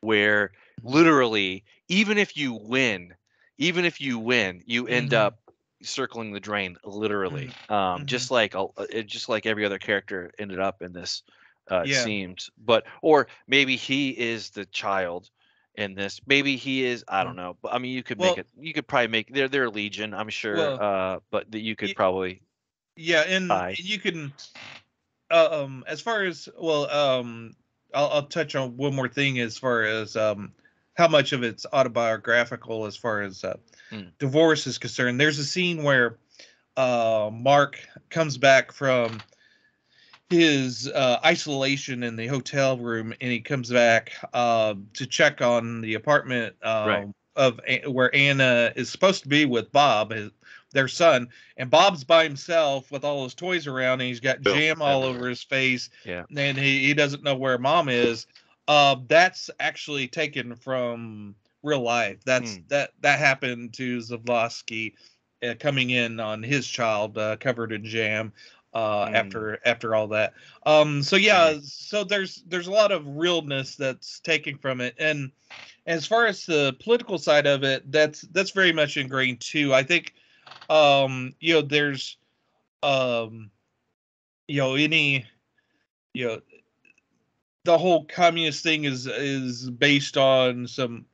where literally even if you win even if you win you end mm-hmm. up circling the drain literally mm-hmm. um, mm-hmm. just like uh, just like every other character ended up in this uh, yeah. seems but or maybe he is the child in this. Maybe he is. I don't mm. know. But I mean, you could well, make it. You could probably make. They're they're Legion. I'm sure. Well, uh, but that you could y- probably. Yeah, and tie. you can. Uh, um, as far as well, um, I'll, I'll touch on one more thing as far as um, how much of it's autobiographical as far as uh, mm. divorce is concerned. There's a scene where uh, Mark comes back from his uh, isolation in the hotel room, and he comes back uh, to check on the apartment uh, right. of where Anna is supposed to be with Bob, his, their son, and Bob's by himself with all his toys around, and he's got jam all over his face, yeah, and he, he doesn't know where mom is. Uh, that's actually taken from real life. That's Hmm. that that happened to Zulawski uh, coming in on his child uh, covered in jam uh, Hmm. after after all that. Um, so yeah, so there's there's a lot of realness that's taken from it, and as far as the political side of it, that's that's very much ingrained too. I think um, you know there's um, you know any you know the whole communist thing is is based on some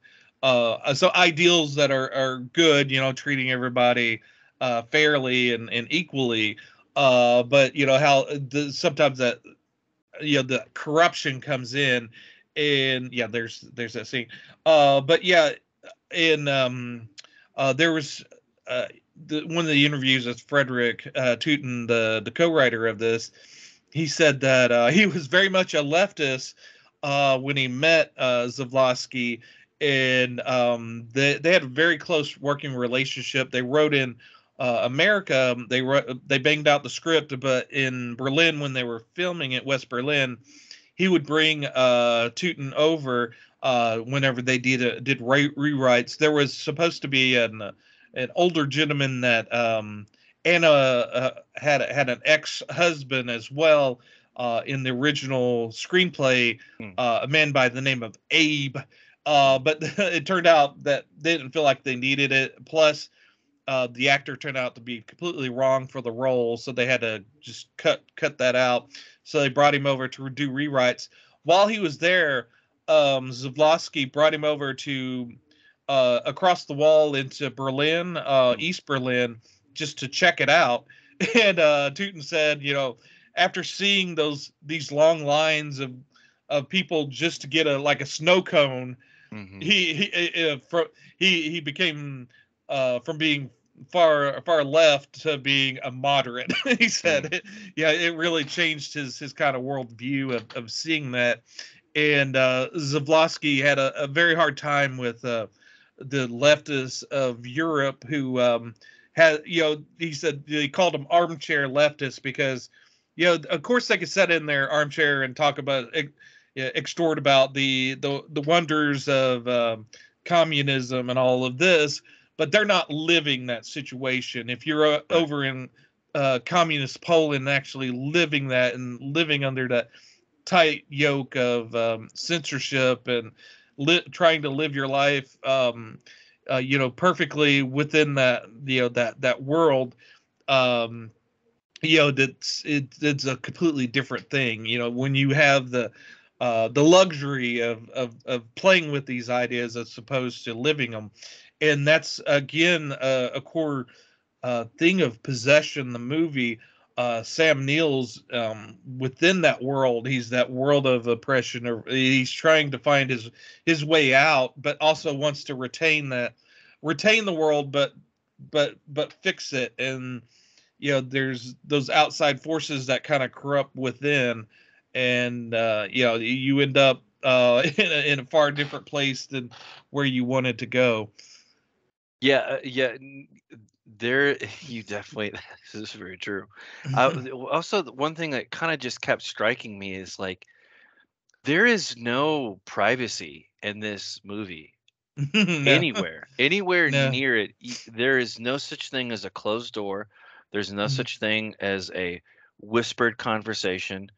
uh so ideals that are are good you know treating everybody uh fairly and and equally uh but you know how the, sometimes that you know the corruption comes in and yeah there's there's that scene uh but yeah in um uh there was uh the, one of the interviews with Frederic uh Tuten the the co-writer of this he said that uh, he was very much a leftist uh, when he met uh, Zulawski, and um, they they had a very close working relationship. They wrote in uh, America, they wrote, they banged out the script, but in Berlin when they were filming at West Berlin, he would bring uh, Tuten over uh, whenever they did uh, did re- rewrites. There was supposed to be an an older gentleman that um, Anna uh, had had an ex husband as well uh, in the original screenplay, Hmm. uh, a man by the name of Abe. Uh, but it turned out that they didn't feel like they needed it. Plus, uh, the actor turned out to be completely wrong for the role, so they had to just cut cut that out. So they brought him over to do rewrites. While he was there, um, Zulawski brought him over to uh, across the wall into Berlin, uh, East Berlin, just to check it out. And uh, Tuten said, you know, after seeing those these long lines of of people just to get a like a snow cone, Mhm. he he uh, fro he he became uh, from being far far left to being a moderate. he said, it, yeah, it really changed his his kind of worldview of of seeing that. And uh, Zulawski had a, a very hard time with uh, the leftists of Europe who um, had, you know, he said he called them armchair leftists because, you know, of course they could sit in their armchair and talk about, extort about the the the wonders of um, communism and all of this, but they're not living that situation. If you're uh, over in uh, communist Poland, actually living that and living under that tight yoke of um, censorship and li- trying to live your life, um, uh, you know, perfectly within that, you know, that that world, um, you know, that's it, it's a completely different thing. You know, when you have the uh, the luxury of, of of playing with these ideas as opposed to living them, and that's again a, a core uh, thing of possession. The movie uh, Sam Neill's um, within that world. He's that world of oppression, or he's trying to find his his way out, but also wants to retain that retain the world, but but but fix it. And you know, there's those outside forces that kind of corrupt within, and uh, you know, you end up uh, in, a, in a far different place than where you wanted to go. Yeah, uh, yeah. There, you definitely. This is very true. I, also, one thing that kind of just kept striking me is like there is no privacy in this movie No. anywhere, anywhere No. near it. There is no such thing as a closed door. There's no Mhm. such thing as a whispered conversation.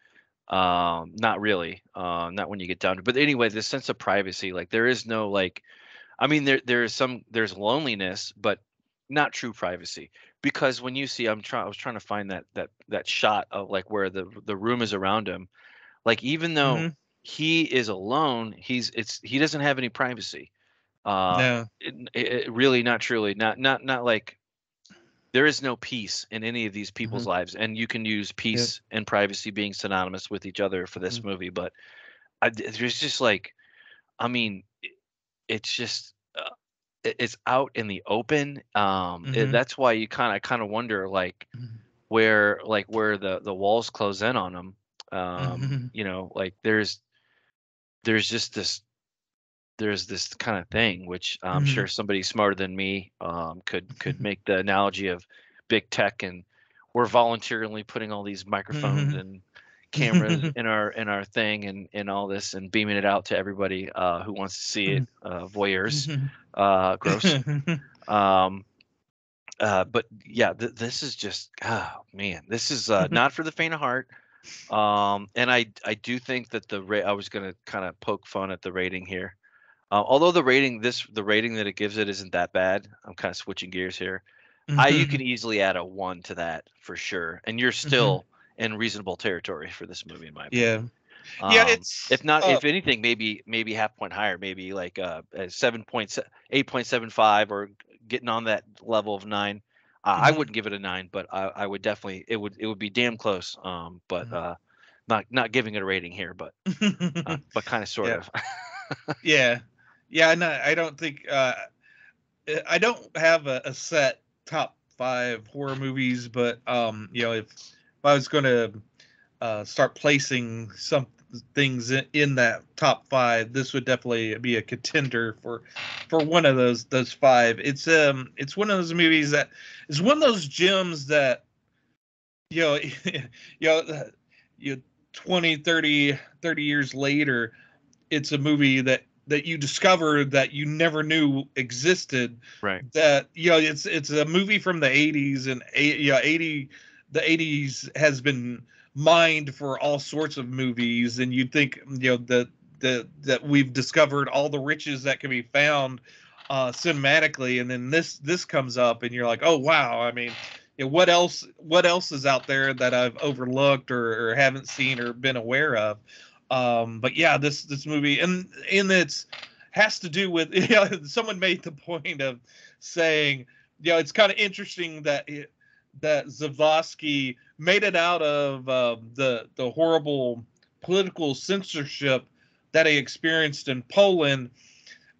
Um, not really. Uh, not when you get down to. But anyway, the sense of privacy, like there is no like. I mean, there there is some there's loneliness, but not true privacy. Because when you see, I'm trying. I was trying to find that that that shot of like where the the room is around him. Like even though Mhm. he is alone, he's it's he doesn't have any privacy. Uh, no. it, it, really not truly not not not like there is no peace in any of these people's lives and you can use peace and privacy being synonymous with each other for this Mhm. movie but I, there's just like i mean it's just uh, it's out in the open um Mhm. that's why you kind of kind of wonder like Mhm. where like where the the walls close in on them um Mhm. you know like there's there's just this there's this kind of thing which i'm sure somebody smarter than me um could could make the analogy of big tech and we're voluntarily putting all these microphones Mhm. and cameras in our in our thing and and all this and beaming it out to everybody uh, who wants to see it. Uh, voyeurs, uh, gross. Um, uh, but yeah, th- this is just oh man, this is uh, not for the faint of heart. Um, and I I do think that the rate I was gonna kind of poke fun at the rating here. Uh, although the rating this the rating that it gives it isn't that bad. I'm kind of switching gears here. I you can easily add a one to that for sure, and you're still in reasonable territory for this movie in my opinion. yeah, yeah. Um, It's if not, uh, if anything, maybe maybe half point higher, maybe like uh, seven point eight point seven five, or getting on that level of nine. Uh, I Mhm. wouldn't give it a nine, but I, I would definitely it would it would be damn close. Um, but Mhm. uh, not not giving it a rating here, but uh, but kind of sort Yeah. of. yeah, yeah. And I, I don't think uh, I don't have a, a set top five horror movies, but um, you know, if, if I was going to uh, start placing some things in, in that top five, this would definitely be a contender for for one of those those five. It's um, it's one of those movies that is one of those gems that you know, you know, you know, 20, 30, 30 years later, it's a movie that that you discover that you never knew existed right. that you know it's it's a movie from the 80s and eight, yeah 80 the 80s has been mined for all sorts of movies and you'd think you know that that that we've discovered all the riches that can be found uh cinematically and then this this comes up and you're like oh wow i mean what else what else is out there that i've overlooked or, or haven't seen or been aware of? Um but yeah this this movie and and it's has to do with you know someone made the point of saying you know it's kind of interesting that it, that Zulawski made it out of uh, the the horrible political censorship that he experienced in Poland,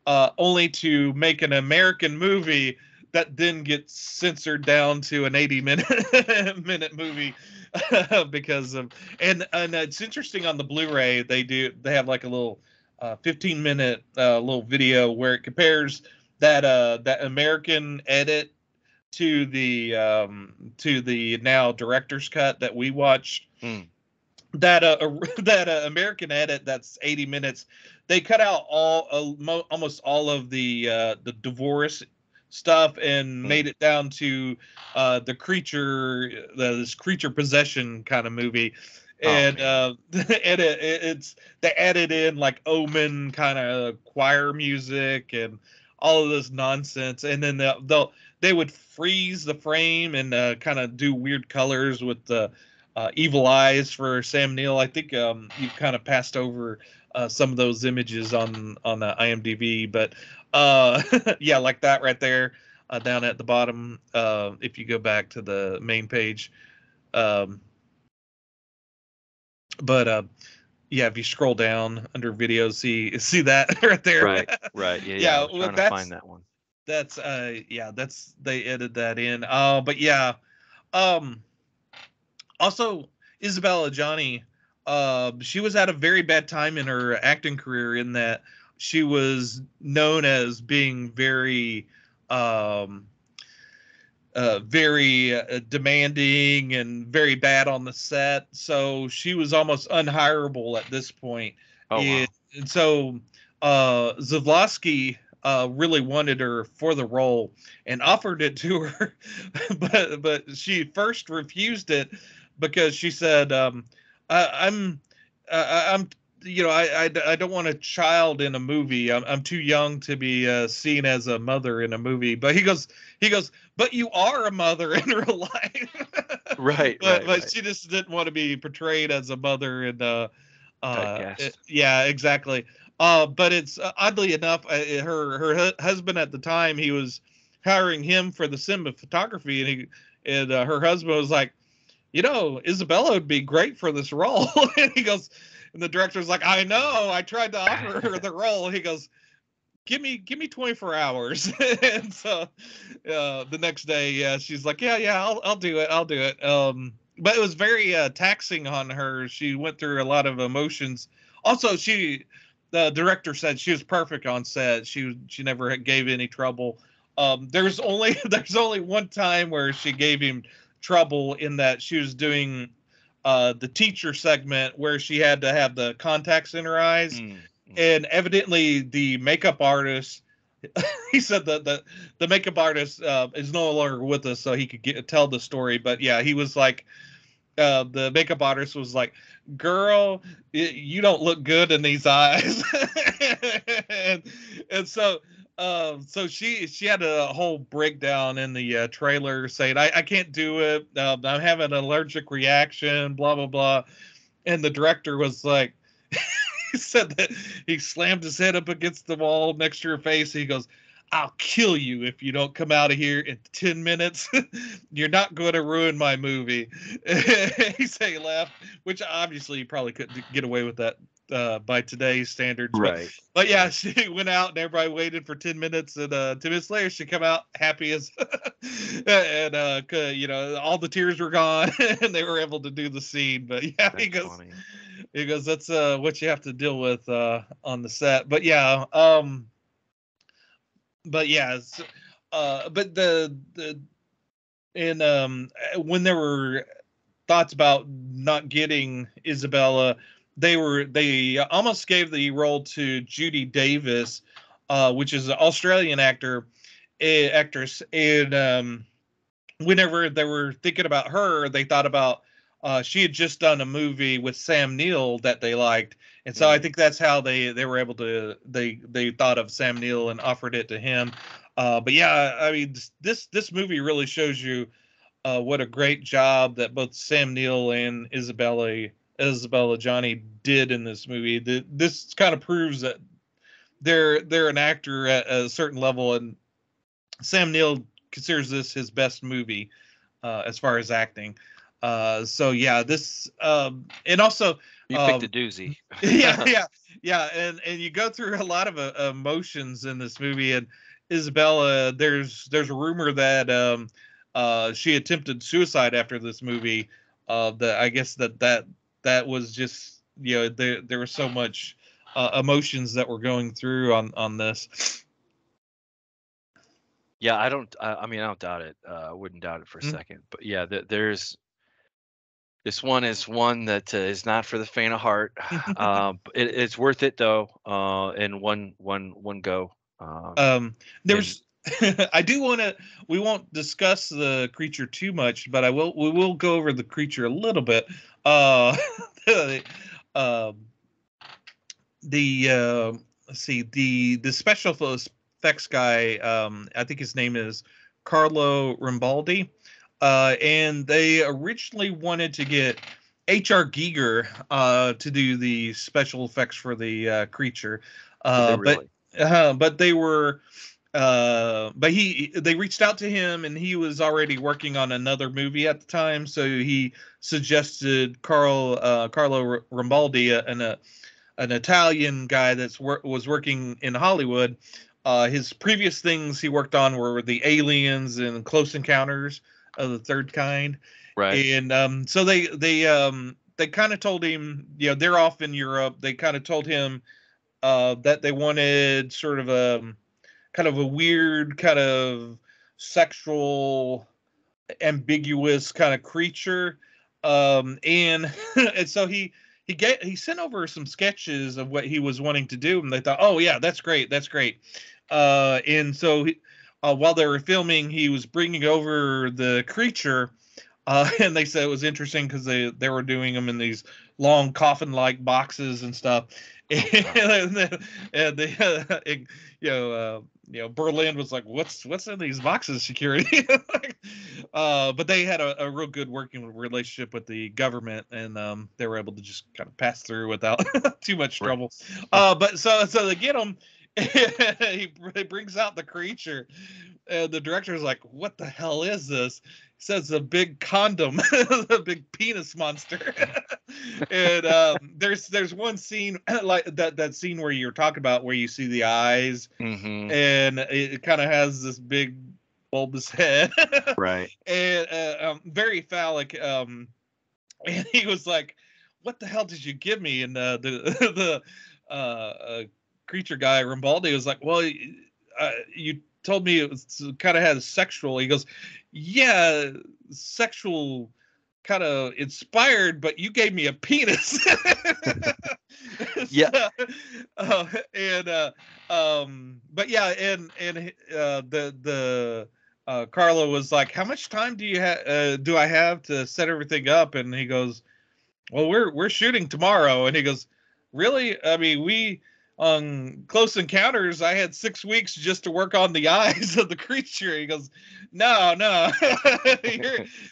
uh, only to make an American movie that then gets censored down to an 80 minute minute movie because of and and it's interesting on the Blu-ray they do they have like a little uh, 15 minute uh, little video where it compares that uh that American edit to the um to the now director's cut that we watched Hmm. that uh that uh, American edit that's 80 minutes they cut out all uh, mo- almost all of the uh the divorce stuff and Hmm. made it down to uh the creature the, this creature possession kind of movie Oh, and man. uh and it- it's they added in like omen kind of choir music and all of this nonsense and then they'll, they'll they would freeze the frame and uh, kind of do weird colors with the uh, evil eyes for Sam Neill. I think um, you've kind of passed over uh, some of those images on on the IMDb, but uh, yeah, like that right there uh, down at the bottom. Uh, if you go back to the main page, um, but uh, yeah, if you scroll down under videos, see see that right there. Right. Right. Yeah. Yeah. Yeah, well, trying to that's- find that one. That's uh yeah that's they edited that in. Uh but yeah um also Isabelle Adjani uh she was at a very bad time in her acting career in that she was known as being very um uh very uh, demanding and very bad on the set. So she was almost unhireable at this point. Oh wow. and, and so uh Zulawski uh really wanted her for the role and offered it to her but but she first refused it because she said um I, I'm uh, I'm you know I, I I don't want a child in a movie. I'm I'm too young to be uh, seen as a mother in a movie. But he goes he goes but you are a mother in real life. Right, but right, but right. she just didn't want to be portrayed as a mother and uh uh it- yeah exactly uh but it's uh, oddly enough uh, her her hu- husband at the time he was hiring him for the cinematography and he and uh, her husband was like you know isabella would be great for this role. And he goes and the director's like i know i tried to offer her the role. He goes give me give me 24 hours. And so uh the next day yeah she's like yeah yeah i'll, I'll do it i'll do it. Um but it was very uh, taxing on her. She went through a lot of emotions. Also she the director said she was perfect on set she she never gave any trouble um there's only there's only one time where she gave him trouble in that she was doing uh, the teacher segment where she had to have the contacts in her eyes, Mm, and evidently the makeup artist. he said that the the makeup artist uh, is no longer with us, so he could get tell the story. But yeah, he was like, uh, the makeup artist was like, "Girl, y- you don't look good in these eyes," and, and so um, so she she had a whole breakdown in the uh, trailer saying, "I, I can't do it. Um, I'm having an allergic reaction." Blah blah blah, and the director was like, he said that he slammed his head up against the wall next to her face. He goes. I'll kill you if you don't come out of here in 10 minutes. You're not going to ruin my movie. he said he laughed, which obviously you probably couldn't get away with that uh, by today's standards. But- right. but yeah, she went out and everybody waited for 10 minutes. And uh, 10 minutes later, she come out happy as, and, uh, you know, all the tears were gone and they were able to do the scene. But yeah, he That's goes, funny. he goes, that's uh, what you have to deal with uh, on the set. But yeah, um, but yeah, uh, but the, the, and um, when there were thoughts about not getting Isabella, they were they almost gave the role to Judy Davis, uh, which is an Australian actor, eh, actress, and um, whenever they were thinking about her, they thought about uh, she had just done a movie with Sam Neill that they liked, and so I think that's how they they were able to they they thought of Sam Neill and offered it to him. Uh, but yeah, I mean this this movie really shows you uh, what a great job that both Sam Neill and Isabella Isabelle Adjani did in this movie. The, this kind of proves that they're they're an actor at a certain level, and Sam Neill considers this his best movie uh, as far as acting. Uh, so yeah, this um, and also You um, picked a doozy. yeah, yeah, yeah, and and you go through a lot of uh, emotions in this movie. And Isabella, there's there's a rumor that um, uh, she attempted suicide after this movie. Uh, that I guess that that that was just you know there there was so much uh, emotions that were going through on on this. Yeah, I don't. I, I mean, I don't doubt it. Uh, I wouldn't doubt it for a Mm. second. But yeah, th- there's this one is one that uh, is not for the faint of heart. uh, it, it's worth it though. Uh, in one one one go. Um, Um, there's I do want to. We won't discuss the creature too much, but I will. We will go over the creature a little bit. Uh, the, um, the uh, let's see the the special effects guy. Um, I think his name is Carlo Rambaldi. Uh, and they originally wanted to get H.R. Giger uh, to do the special effects for the uh, creature. Uh, but really? uh, but they were uh but he they reached out to him and he was already working on another movie at the time so he suggested carl uh carlo rambaldi an an italian guy that's wor- was working in hollywood uh his previous things he worked on were the aliens and close encounters of the third kind right. and um, so they they um, they kind of told him, you know, they're off in Europe. They kind of told him uh, that they wanted sort of a kind of a weird kind of sexual ambiguous kind of creature um and and so he he get he sent over some sketches of what he was wanting to do and they thought oh yeah that's great that's great uh and so he, uh, while they were filming he was bringing over the creature uh, and they said it was interesting because they they were doing them in these long coffin like boxes and stuff. And, then, and they uh, it- you know uh, you know berlin was like what's what's in these boxes security? Uh, but they had a, a real good working relationship with the government and um, they were able to just kind of pass through without too much Right. trouble. Uh, but so so they get him he, brings out the creature and the director's like what the hell is this? He says a big condom a big penis monster. And um, there's there's one scene like that that scene where you're talking about where you see the eyes hmm and it, kind of has this big bulbous head. Right. and uh, um, very phallic um and he was like what the hell did you give me? And uh, the the uh, uh creature guy Rambaldi was like well uh, you told me it was kind of had a sexual he goes yeah sexual kind of inspired, but you gave me a penis. Yeah. uh, and uh, um, but yeah, and and uh, the the uh, Carlo was like, "How much time do you have? Uh, do I have to set everything up?" And he goes, "Well, we're we're shooting tomorrow." And he goes, "Really? I mean, we." On Close Encounters, I had six weeks just to work on the eyes of the creature. He goes, "No, no,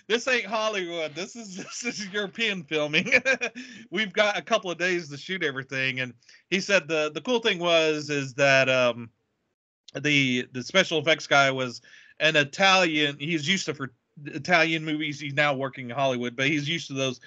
this ain't Hollywood. This is this is European filming. We've got a couple of days to shoot everything." And he said the the cool thing was is that um, the the special effects guy was an Italian. He's used to for Italian movies. He's now working in Hollywood, but he's used to those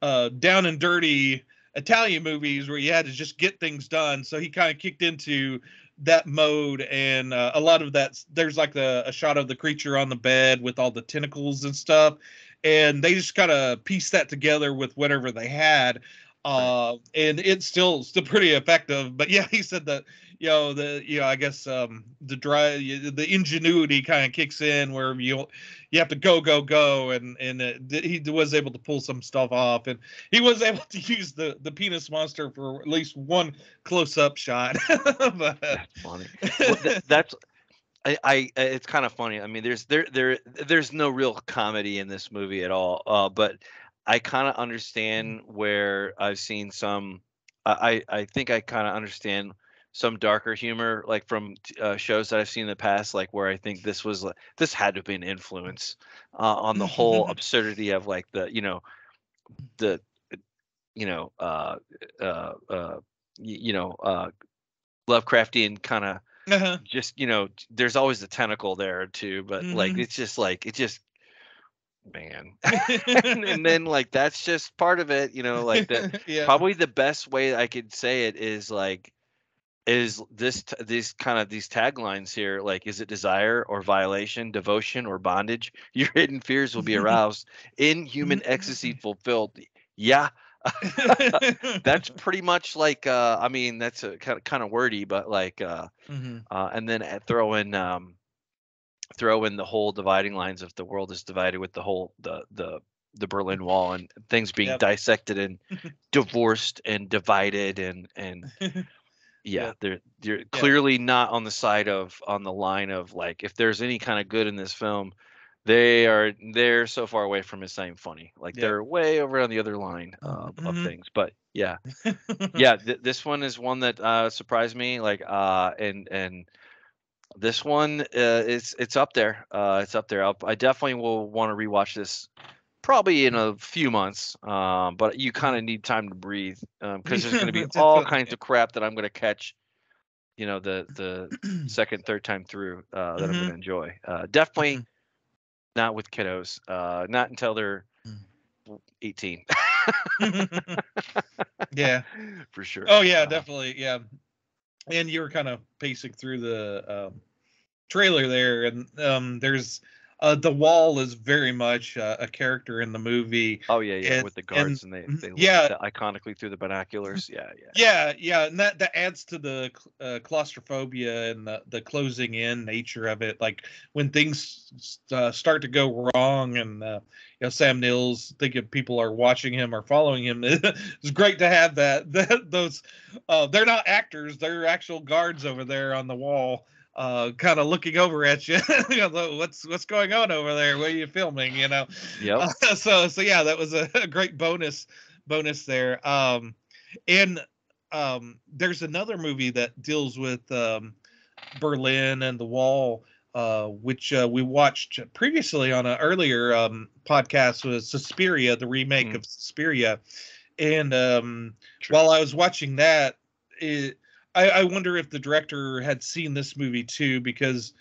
uh, down and dirty Italian movies where you had to just get things done. So he kind of kicked into that mode, and uh, a lot of that there's like the, a shot of the creature on the bed with all the tentacles and stuff, and they just kind of pieced that together with whatever they had. Uh, and it's still still pretty effective. But yeah, he said that you know the you know I guess um the dry the ingenuity kind of kicks in where you you have to go go go and and uh, he was able to pull some stuff off and he was able to use the the penis monster for at least one close up shot. but, that's funny. Well, th- that's. I, I, it's kind of funny. I mean, there's there there there's no real comedy in this movie at all. Uh, but I kind of understand where I've seen some. I I think I kind of understand some darker humor like from uh, shows that I've seen in the past, like where I think this was like this had to be an influence uh, on the whole absurdity of like the you know the you know uh uh uh you know uh Lovecraftian kind of uh-huh. just you know there's always the tentacle there too, but mm-hmm. like it's just like it just man. And, and, then like that's just part of it you know like that yeah. probably the best way i could say it is like is this t- these kind of these taglines here like is it desire or violation devotion or bondage? Your hidden fears will be aroused. In human ecstasy fulfilled. Yeah. That's pretty much like uh i mean that's a kind of kind of wordy but like uh, mm-hmm. uh and then throw in um throw in the whole dividing lines of the world is divided with the whole the the the Berlin Wall and things being yep. dissected and divorced and divided and and yeah, they're they're yeah. clearly not on the side of on the line of like if there's any kind of good in this film, they are they're so far away from it saying funny. Like yeah. they're way over on the other line uh, mm-hmm. of things. But yeah, yeah, th- this one is one that uh, surprised me. Like uh, and and this one uh, it's it's up there. Uh, it's up there. I'll, I definitely will want to rewatch this probably in a few months. Um, but you kind of need time to breathe because um, there's going to be all kinds of crap that I'm going to catch. You know, the the second, third time through uh, that mm-hmm. I'm going to enjoy. Uh, definitely mm-hmm. not with kiddos. Uh, not until they're mm. 18. yeah, for sure. Oh yeah, uh, definitely. Yeah, and you were kind of pacing through the um, trailer there, and um, there's uh, the wall is very much uh, a character in the movie. Oh yeah, yeah, and, with the guards and, and they, mm-hmm, they yeah iconically through the binoculars. Yeah, yeah, yeah, yeah, and that that adds to the uh, claustrophobia and the the closing in nature of it. Like when things uh, start to go wrong, and uh, you know Sam Neill's thinking people are watching him or following him. it's great to have that. That those uh, they're not actors; they're actual guards over there on the wall uh, kind of looking over at you. what's what's going on over there? Where are you filming? You know. Yep. Uh, so so yeah, that was a, a great bonus bonus there. Um, and um, there's another movie that deals with um, Berlin and the Wall. Uh, which uh, we watched previously on an earlier um, podcast was Suspiria, the remake mm. of Suspiria. And um, while I was watching that, it, I, I wonder if the director had seen this movie too, because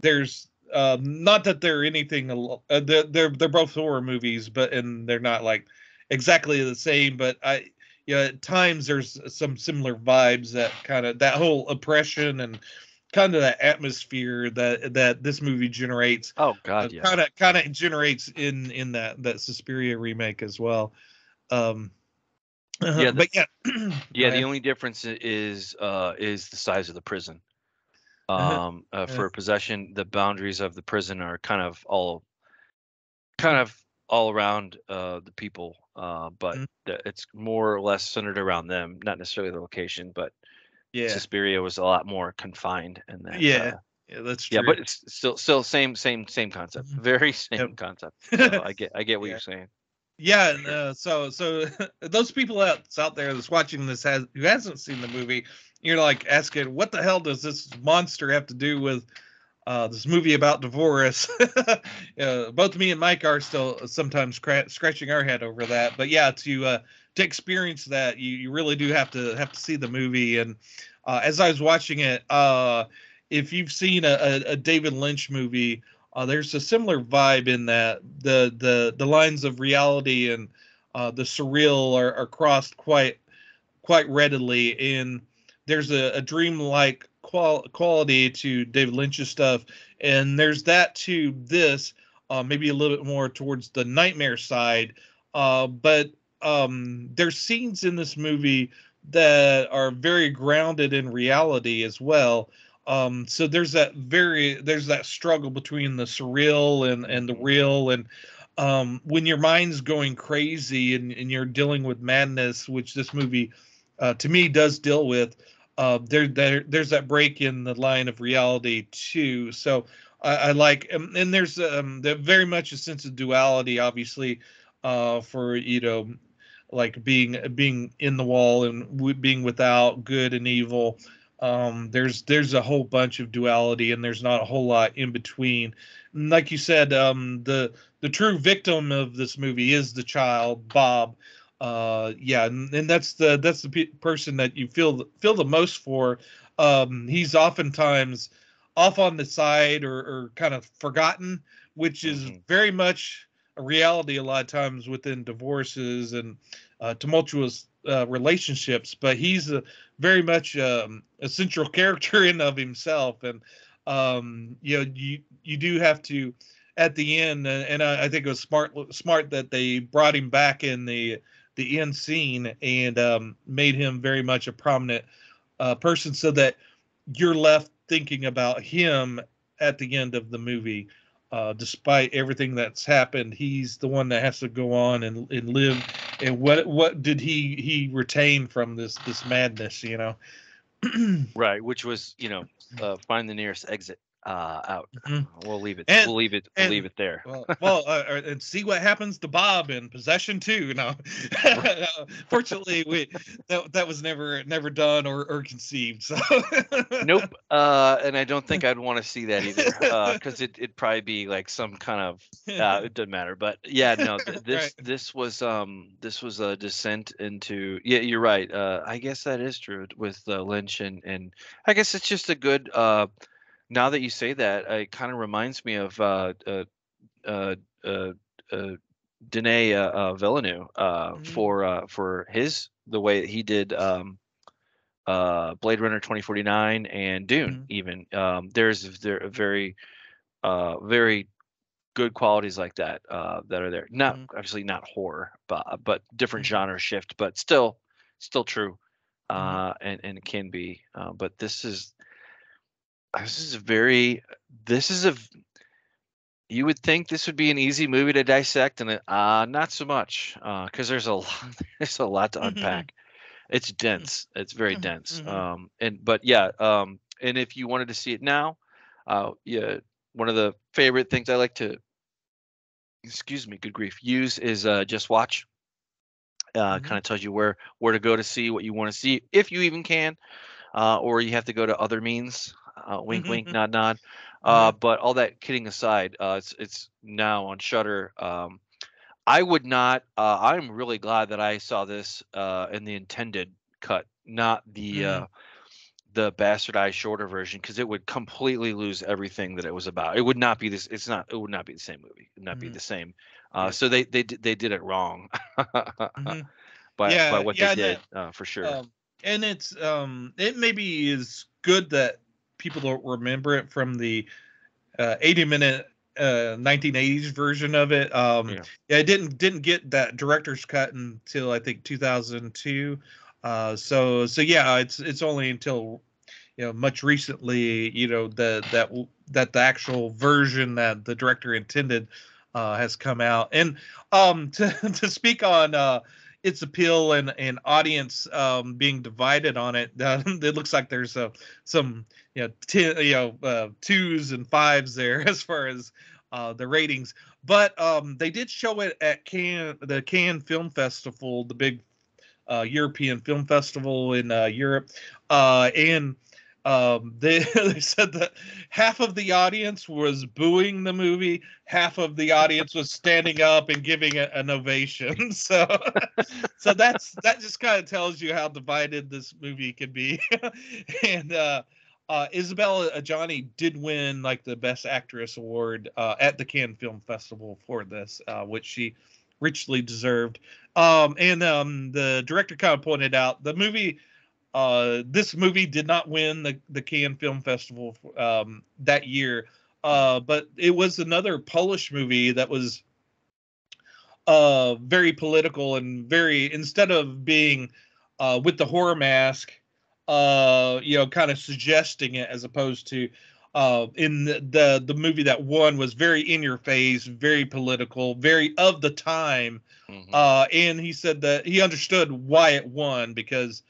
there's um, not that they're anything. Uh, they're, they're they're both horror movies, but and they're not like exactly the same. But I, you know, at times there's some similar vibes that kind of that whole oppression and kind of that atmosphere that that this movie generates. Oh God, uh, yeah. Kind of kind of generates in in that that Suspiria remake as well. Um, uh-huh. Yeah, the, but yeah, yeah. The only difference is uh, is the size of the prison. Uh-huh. Um, uh, for possession, the boundaries of the prison are kind of all, kind of all around uh, the people, uh, but Mhm. the, it's more or less centered around them, not necessarily the location. But Yeah. Suspiria was a lot more confined and that. Yeah. uh, Yeah, that's true. yeah, but it's still still same same same concept. Mhm. Very same concept. So I get I get what Yeah. you're saying. Yeah, and, uh, so so those people out out there that's watching this has who hasn't seen the movie, you're like asking, what the hell does this monster have to do with uh, this movie about divorce? uh, both me and Mike are still sometimes cra- scratching our head over that, but yeah, to uh, to experience that, you you really do have to have to see the movie. And uh, as I was watching it, uh, if you've seen a, a, a David Lynch movie. Uh, there's a similar vibe in that the the the lines of reality and uh, the surreal are, are crossed quite quite readily. And there's a, a dreamlike qual- quality to david lynch's stuff. And there's that to this uh, maybe a little bit more towards the nightmare side. Uh, but um, there's scenes in this movie that are very grounded in reality as well um so there's that very there's that struggle between the surreal and and the real and um when your mind's going crazy and, and you're dealing with madness which this movie uh, to me does deal with uh there, there there's that break in the line of reality too. So i, I like and, and there's um there very much a sense of duality obviously uh for you know like being being in the wall and w- being without good and evil um there's there's a whole bunch of duality and there's not a whole lot in between. And like you said um the the true victim of this movie is the child bob. Uh yeah and, and that's the that's the pe- person that you feel feel the most for. Um he's oftentimes off on the side or, or kind of forgotten which is Mhm. very much a reality a lot of times within divorces and uh, tumultuous uh, relationships but he's a very much um, a central character in of himself. And um you know you you do have to at the end and, and I, I think it was smart smart that they brought him back in the the end scene and um made him very much a prominent uh person so that you're left thinking about him at the end of the movie. Uh despite everything that's happened he's the one that has to go on and, and live and what what did he he retain from this this madness you know? Right, which was you know uh, find the nearest exit uh, out. Mhm. We'll leave it. And- we'll leave it. We'll and- leave it there. well, well uh, uh, and see what happens to Bob in Possession too. No, fortunately, we that that was never never done or, or conceived. So nope. Uh, and I don't think I'd want to see that either, uh because it it'd probably be like some kind of uh, it doesn't matter. But yeah, no, th- this Right. this was um this was a descent into yeah, you're right. Uh, I guess that is true with uh, Lynch and and I guess it's just a good. Uh, now that you say that, it kind of reminds me of uh uh uh uh. uh Denis uh, uh, Villeneuve uh, Mhm. for uh, for his the way that he did um, uh, Blade Runner 2049 and Dune. Mhm. Even um, there's there very uh, very good qualities like that uh, that are there. Not Mhm. obviously not horror, but but different Mhm. genre shift, but still still true, Mhm. uh, and and it can be. Uh, but this is this is a very this is a you would think this would be an easy movie to dissect, and it, uh, not so much, because there's a lot, there's a lot to Mhm. unpack. It's dense. It's very Mhm, dense. mhm. Um, and but yeah, um, and if you wanted to see it now, uh, yeah, one of the favorite things I like to, excuse me, good grief, use is uh, JustWatch. Uh, Mhm. Kind of tells you where where to go to see what you want to see, if you even can, uh, or you have to go to other means. Uh, wink, wink, Mhm. nod, nod. Uh, but all that kidding aside, uh, it's it's now on Shudder. Um, I would not. Uh, I'm really glad that I saw this uh, in the intended cut, not the Mhm. uh, the bastardized shorter version, because it would completely lose everything that it was about. It would not be this. It's not. It would not be the same movie. It would not be Mhm. the same. Uh. So they they did- they did it wrong Mhm. by Yeah, by what yeah, they did uh, for sure. Um, and it's um, it maybe is good that people don't remember it from the uh, 80 minute uh 1980s version of it. Um, Yeah. yeah, it didn't didn't get that director's cut until I think 2002. Uh, so so yeah, it's it's only until you know much recently you know the that that the actual version that the director intended uh, has come out. And um, to to speak on uh, its appeal and and audience um, being divided on it, uh, it looks like there's uh, some you know ten, you know uh, twos and fives there as far as uh, the ratings. But um, they did show it at Cannes, the Cannes Film Festival, the big uh, European Film Festival in uh, Europe, uh, and um, they they said that half of the audience was booing the movie, half of the audience was standing up and giving it an ovation. So, so that's that just kind of tells you how divided this movie can be, and. Uh, uh, Isabelle Adjani did win like the best actress award uh, at the Cannes Film Festival for this, uh, which she richly deserved. Um, and um, the director kind of pointed out the movie. Uh, this movie did not win the the Cannes Film Festival um, that year, uh, but it was another Polish movie that was uh, very political and very instead of being with the horror mask uh, you know, kind of suggesting it as opposed to uh, in the, the, the movie that won was very in your face, very political, very of the time. Mm-hmm. Uh, and he said that he understood why it won because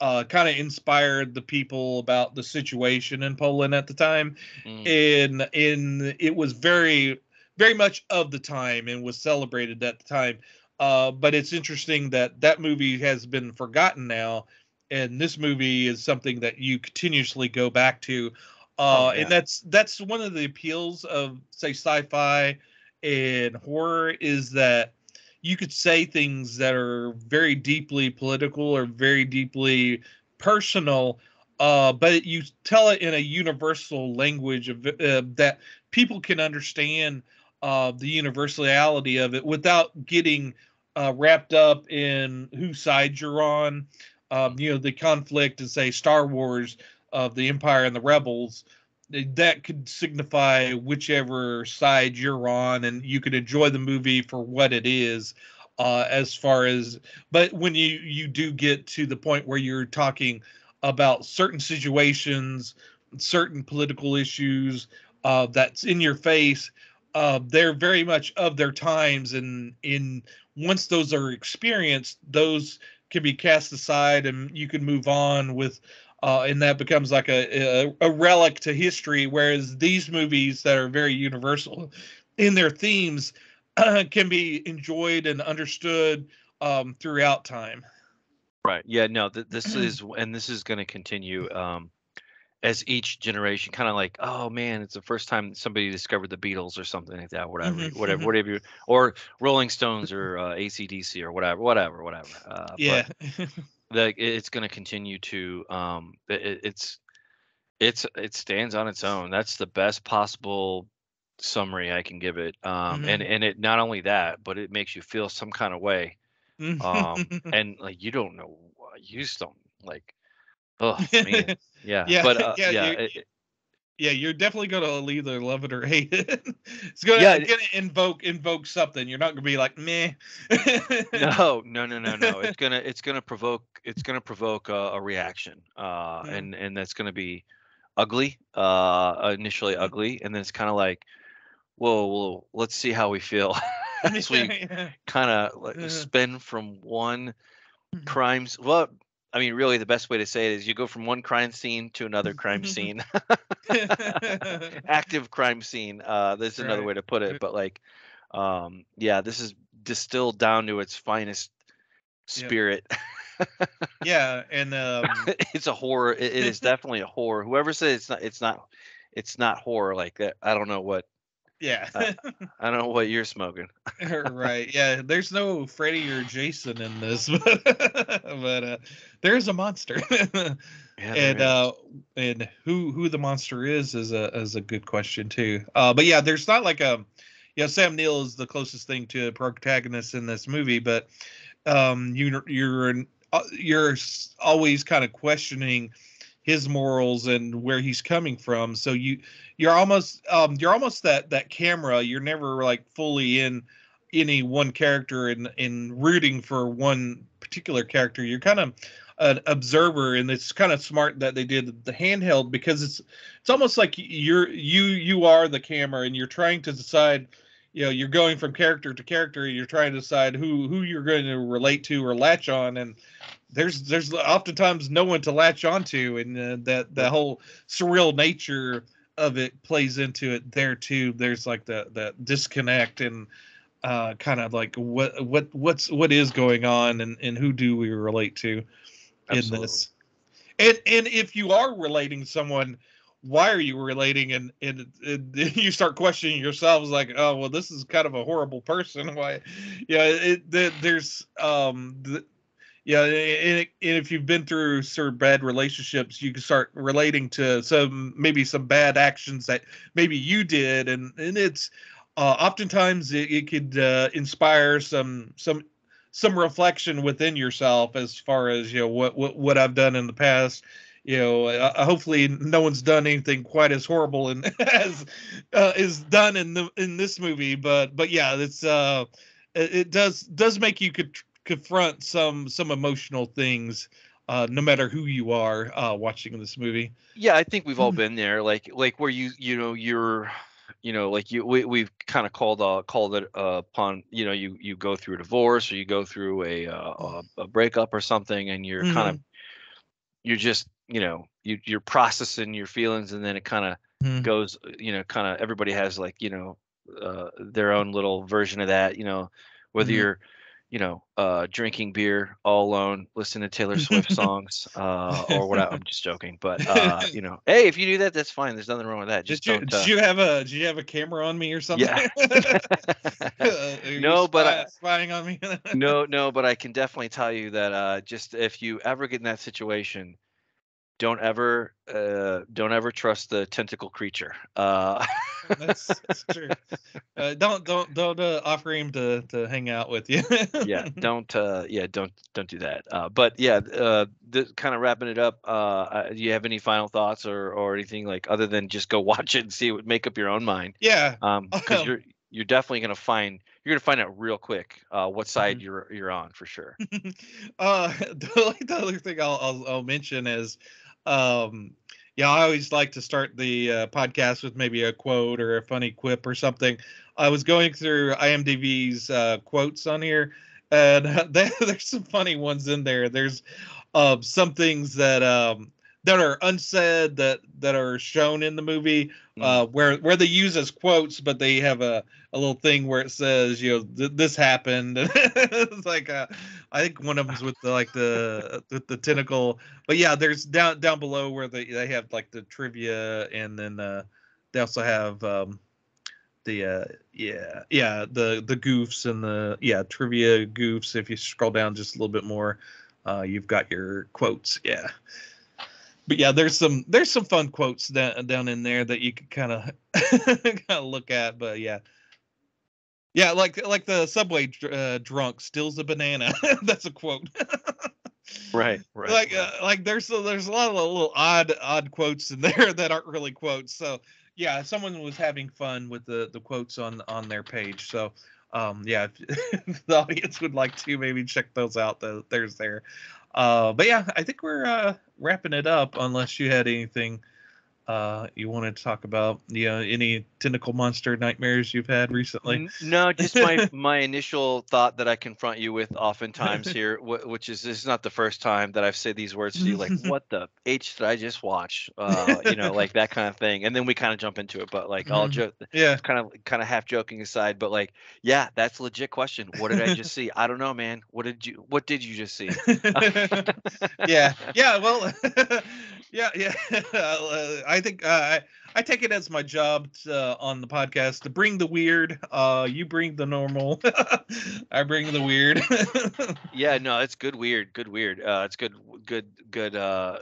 uh, kind of inspired the people about the situation in Poland at the time, mm. and and it was very very much of the time and was celebrated at the time. Uh, but it's interesting that that movie has been forgotten now and this movie is something that you continuously go back to uh, oh, yeah. and that's that's one of the appeals of say sci-fi and horror is that you could say things that are very deeply political or very deeply personal uh, but you tell it in a universal language of uh, that people can understand uh, the universality of it without getting uh, wrapped up in whose side you're on. Um, you know, the conflict and say Star Wars of the Empire and the Rebels, that could signify whichever side you're on, and you can enjoy the movie for what it is. Uh, as far as, but when you you do get to the point where you're talking about certain situations, certain political issues uh, that's in your face, uh, they're very much of their times, and in once those are experienced, those can be cast aside and you can move on with uh, and that becomes like a, a, a relic to history whereas these movies that are very universal in their themes uh, can be enjoyed and understood um, throughout time right yeah no th- this is and this is going to continue um, as each generation kind of like oh man it's the first time somebody discovered the beatles or something like that whatever mm-hmm. whatever mm-hmm. whatever you, or rolling stones or uh, AC/DC or whatever whatever whatever uh, yeah the, it's going to continue to um it, it's it's it stands on its own. That's the best possible summary i can give it um mm-hmm. and and it not only that but it makes you feel some kind of way um and like you don't know you just don't like Oh man, yeah, yeah, but uh, yeah, yeah, it, yeah, you're definitely gonna either love it or hate it. it's gonna, yeah, gonna invoke invoke something. You're not gonna be like meh. no, no, no, no, no. It's gonna it's gonna provoke it's gonna provoke a, a reaction, uh, yeah. and and that's gonna be ugly, uh, initially mm-hmm. ugly, and then it's kind of like, whoa, well, let's see how we feel as we yeah. kind of like, spin from one mm-hmm. crimes. Well, I mean, really, the best way to say it is you go from one crime scene to another crime scene, active crime scene. Uh, there's right. another way to put it, but like, um, yeah, this is distilled down to its finest spirit. yeah, and um... it's a horror. It, it is definitely a horror. Whoever says it's not, it's not, it's not horror like that. I don't know what yeah. I, I, don't know what you're smoking. right. Yeah. There's no Freddy or Jason in this, but, but uh, there's a monster. yeah, and uh, and who who the monster is is a is a good question too. Uh, but yeah, there's not like a yeah, Sam Neill is the closest thing to a protagonist in this movie, but um, you you're uh, you're always kind of questioning his morals and where he's coming from. So you you're almost um you're almost that that camera. You're never like fully in any one character and in rooting for one particular character. You're kind of an observer and it's kind of smart that they did the handheld because it's it's almost like you're you you are the camera and you're trying to decide you know you're going from character to character you're trying to decide who who you're going to relate to or latch on and there's there's oftentimes no one to latch onto and uh, that the whole surreal nature of it plays into it there too. There's like the the disconnect and uh kind of like what what what's what is going on and and who do we relate to Absolutely. in this? And and if you are relating someone why are you relating and, and, and you start questioning yourselves like oh well this is kind of a horrible person. Why? Yeah it, the, there's um the, yeah and, and, if you've been through sort of bad relationships you can start relating to some maybe some bad actions that maybe you did and and it's uh, oftentimes it, it could uh, inspire some some some reflection within yourself as far as you know what what, what I've done in the past you know uh, hopefully no one's done anything quite as horrible and as uh, is done in the in this movie but but yeah it's uh it, does does make you could confront some some emotional things uh, no matter who you are uh, watching this movie. Yeah, I think we've all been there. Like like where you you know you're you know like you we, we've kind of called uh called it uh, upon you know you you go through a divorce or you go through a uh, a, a breakup or something and you're mm-hmm. kind of you're just you know you you're processing your feelings and then it kind of mm. goes you know kind of everybody has like you know uh, their own little version of that you know whether mm. you're you know, uh, drinking beer all alone, listening to Taylor Swift songs, uh, or what? I'm just joking, but uh, you know, hey, if you do that, that's fine. There's nothing wrong with that. Just did you, did uh you have a did you have a camera on me or something? Yeah. Uh, no, but I, spying on me. no, no, but I can definitely tell you that uh, just if you ever get in that situation, don't ever uh, don't ever trust the tentacle creature. Uh, that's, that's, true. Uh, don't don't don't uh, offer him to to hang out with you. yeah, don't uh, yeah don't don't do that. Uh, but yeah, uh, kind of wrapping it up. Uh, do you have any final thoughts or or anything like other than just go watch it and see what make up your own mind? Yeah. Um, because you're you're definitely gonna find you're gonna find out real quick uh, what side mm-hmm. you're you're on for sure. uh, the, the other thing I'll, I'll, I'll mention is um, yeah, I always like to start the uh, podcast with maybe a quote or a funny quip or something. I was going through IMDb's uh, quotes on here, and there's some funny ones in there. There's uh, some things that um, that are unsaid that that are shown in the movie. Uh, where where they use as quotes, but they have a, a little thing where it says, you know, th- this happened. it's like uh, I think one of them's with the like the with the tentacle, but yeah, there's down down below where they they have like the trivia, and then uh, they also have um, the uh, yeah yeah the the goofs and the yeah trivia goofs. If you scroll down just a little bit more, uh, you've got your quotes. Yeah but yeah, there's some there's some fun quotes down down in there that you could kind of kind of look at. But yeah, yeah, like like the subway uh, drunk steals a banana. That's a quote. right, right. Like uh, like there's there's a lot of little odd odd quotes in there that aren't really quotes. So yeah, someone was having fun with the the quotes on on their page. So um yeah, if, if the audience would like to maybe check those out, the, there's there. Uh, but yeah, I think we're uh, wrapping it up. Unless you had anything uh, you wanted to talk about you know any tentacle monster nightmares you've had recently? No just my my initial thought that i confront you with oftentimes here which is this is not the first time that i've said these words to you like what the h did i just watch? Uh, you know like that kind of thing and then we kind of jump into it but like i'll mm-hmm. joke yeah. kind of kind of half joking aside but like yeah that's a legit question. What did i just see? I don't know man. What did you what did you just see? Yeah. Yeah well yeah yeah. Uh, i think uh, I I take it as my job to, uh, on the podcast to bring the weird. Uh, you bring the normal. I bring the weird. yeah, no, it's good weird, good weird. Uh, it's good, good, good. Uh,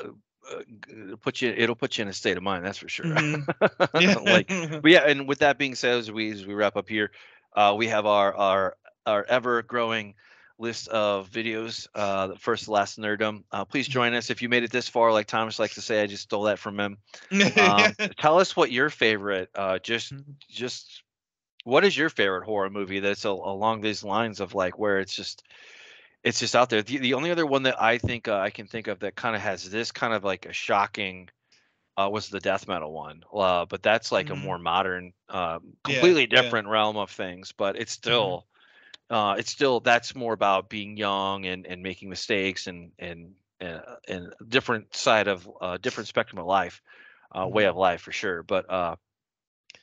uh, put you it'll put you in a state of mind that's for sure mm-hmm. yeah. like but yeah and with that being said as we as we wrap up here uh we have our our our ever growing list of videos, uh, first last Nerdom. Uh, please mm-hmm. join us if you made it this far. Like Thomas likes to say, I just stole that from him. Um, tell us what your favorite, uh, just mm-hmm. just what is your favorite horror movie that's a, along these lines of like where it's just it's just out there. The, the only other one that I think uh, I can think of that kind of has this kind of like a shocking uh, was the death metal one, uh, but that's like Mhm. a more modern, Yeah, completely yeah. different realm of things. But it's still, uh, it's still that's more about being young and and making mistakes and and uh, and different side of uh, different spectrum of life, uh, way Mhm. of life for sure. But uh,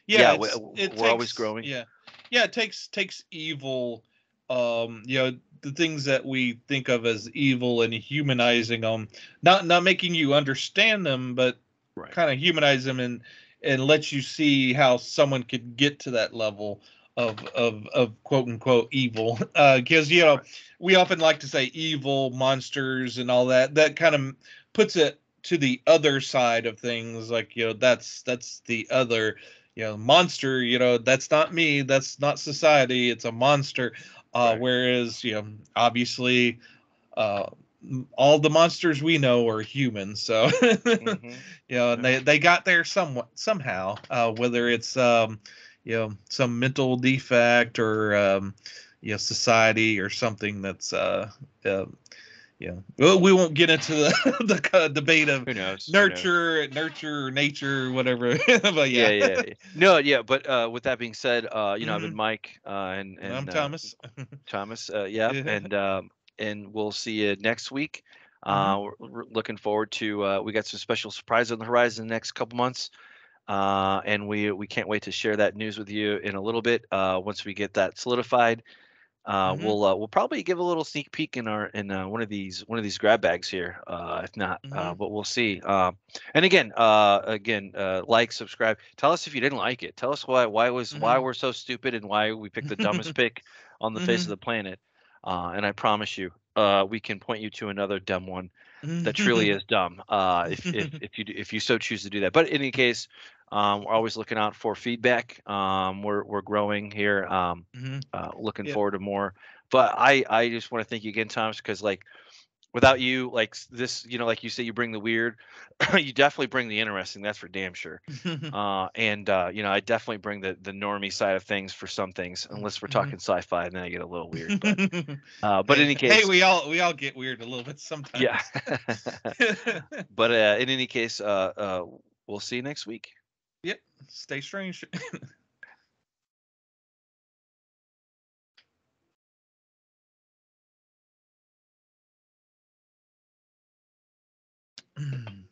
yeah, Yeah, we- it we're always growing. Yeah, yeah, it takes takes evil, um, you know, the things that we think of as evil and humanizing them, not not making you understand them, but Right. kind of humanize them and and let you see how someone could get to that level of of of quote unquote evil. Because you know, we often like to say evil monsters and all that. That kind of puts it to the other side of things. Like you know, that's that's the other you know monster. You know, that's not me. That's not society. It's a monster. Uh, Right. Whereas you know, obviously. Uh, all the monsters we know are humans, so Mhm. you know, they they got there somewhat somehow. Uh, whether it's um, you know some mental defect or um, you know society or something that's uh, uh you know well, we won't get into the the of debate of who knows? Who knows? nurture, nurture, nature, whatever. but Yeah, yeah, yeah, yeah. No, yeah, but uh, with that being said, uh, you know, I've been Mhm. Mike uh, and and I'm uh, Thomas. Thomas. Uh, yeah, Yeah. and um, and we'll see you next week. Uh, we're, we're looking forward to. Uh, we got some special surprises on the horizon in the next couple months, uh, and we we can't wait to share that news with you in a little bit. Uh, once we get that solidified, uh, Mhm. we'll uh, we'll probably give a little sneak peek in our in uh, one of these one of these grab bags here. Uh, if not, uh, Mhm. but we'll see. And again, uh, again, uh, like, subscribe. Tell us if you didn't like it. Tell us why why was why Mhm. we're so stupid and why we picked the dumbest pick on the face of Mhm. the planet. Uh, and I promise you, uh, we can point you to another dumb one that truly is dumb. Uh, if if if you if you so choose to do that. But in any case, um, we're always looking out for feedback. Um, we're we're growing here. Um, Mhm. uh, looking Yeah. forward to more. But I I just want to thank you again, Thomas, because like without you, like this, you know, like you say, you bring the weird. you definitely bring the interesting. That's for damn sure. Uh, and uh, you know, I definitely bring the the normie side of things for some things, unless we're Mhm. talking sci-fi, and then I get a little weird. But uh, but in any case, hey, we all we all get weird a little bit sometimes. yeah. but uh, in any case, uh, uh, we'll see you next week. Yep. Stay strange.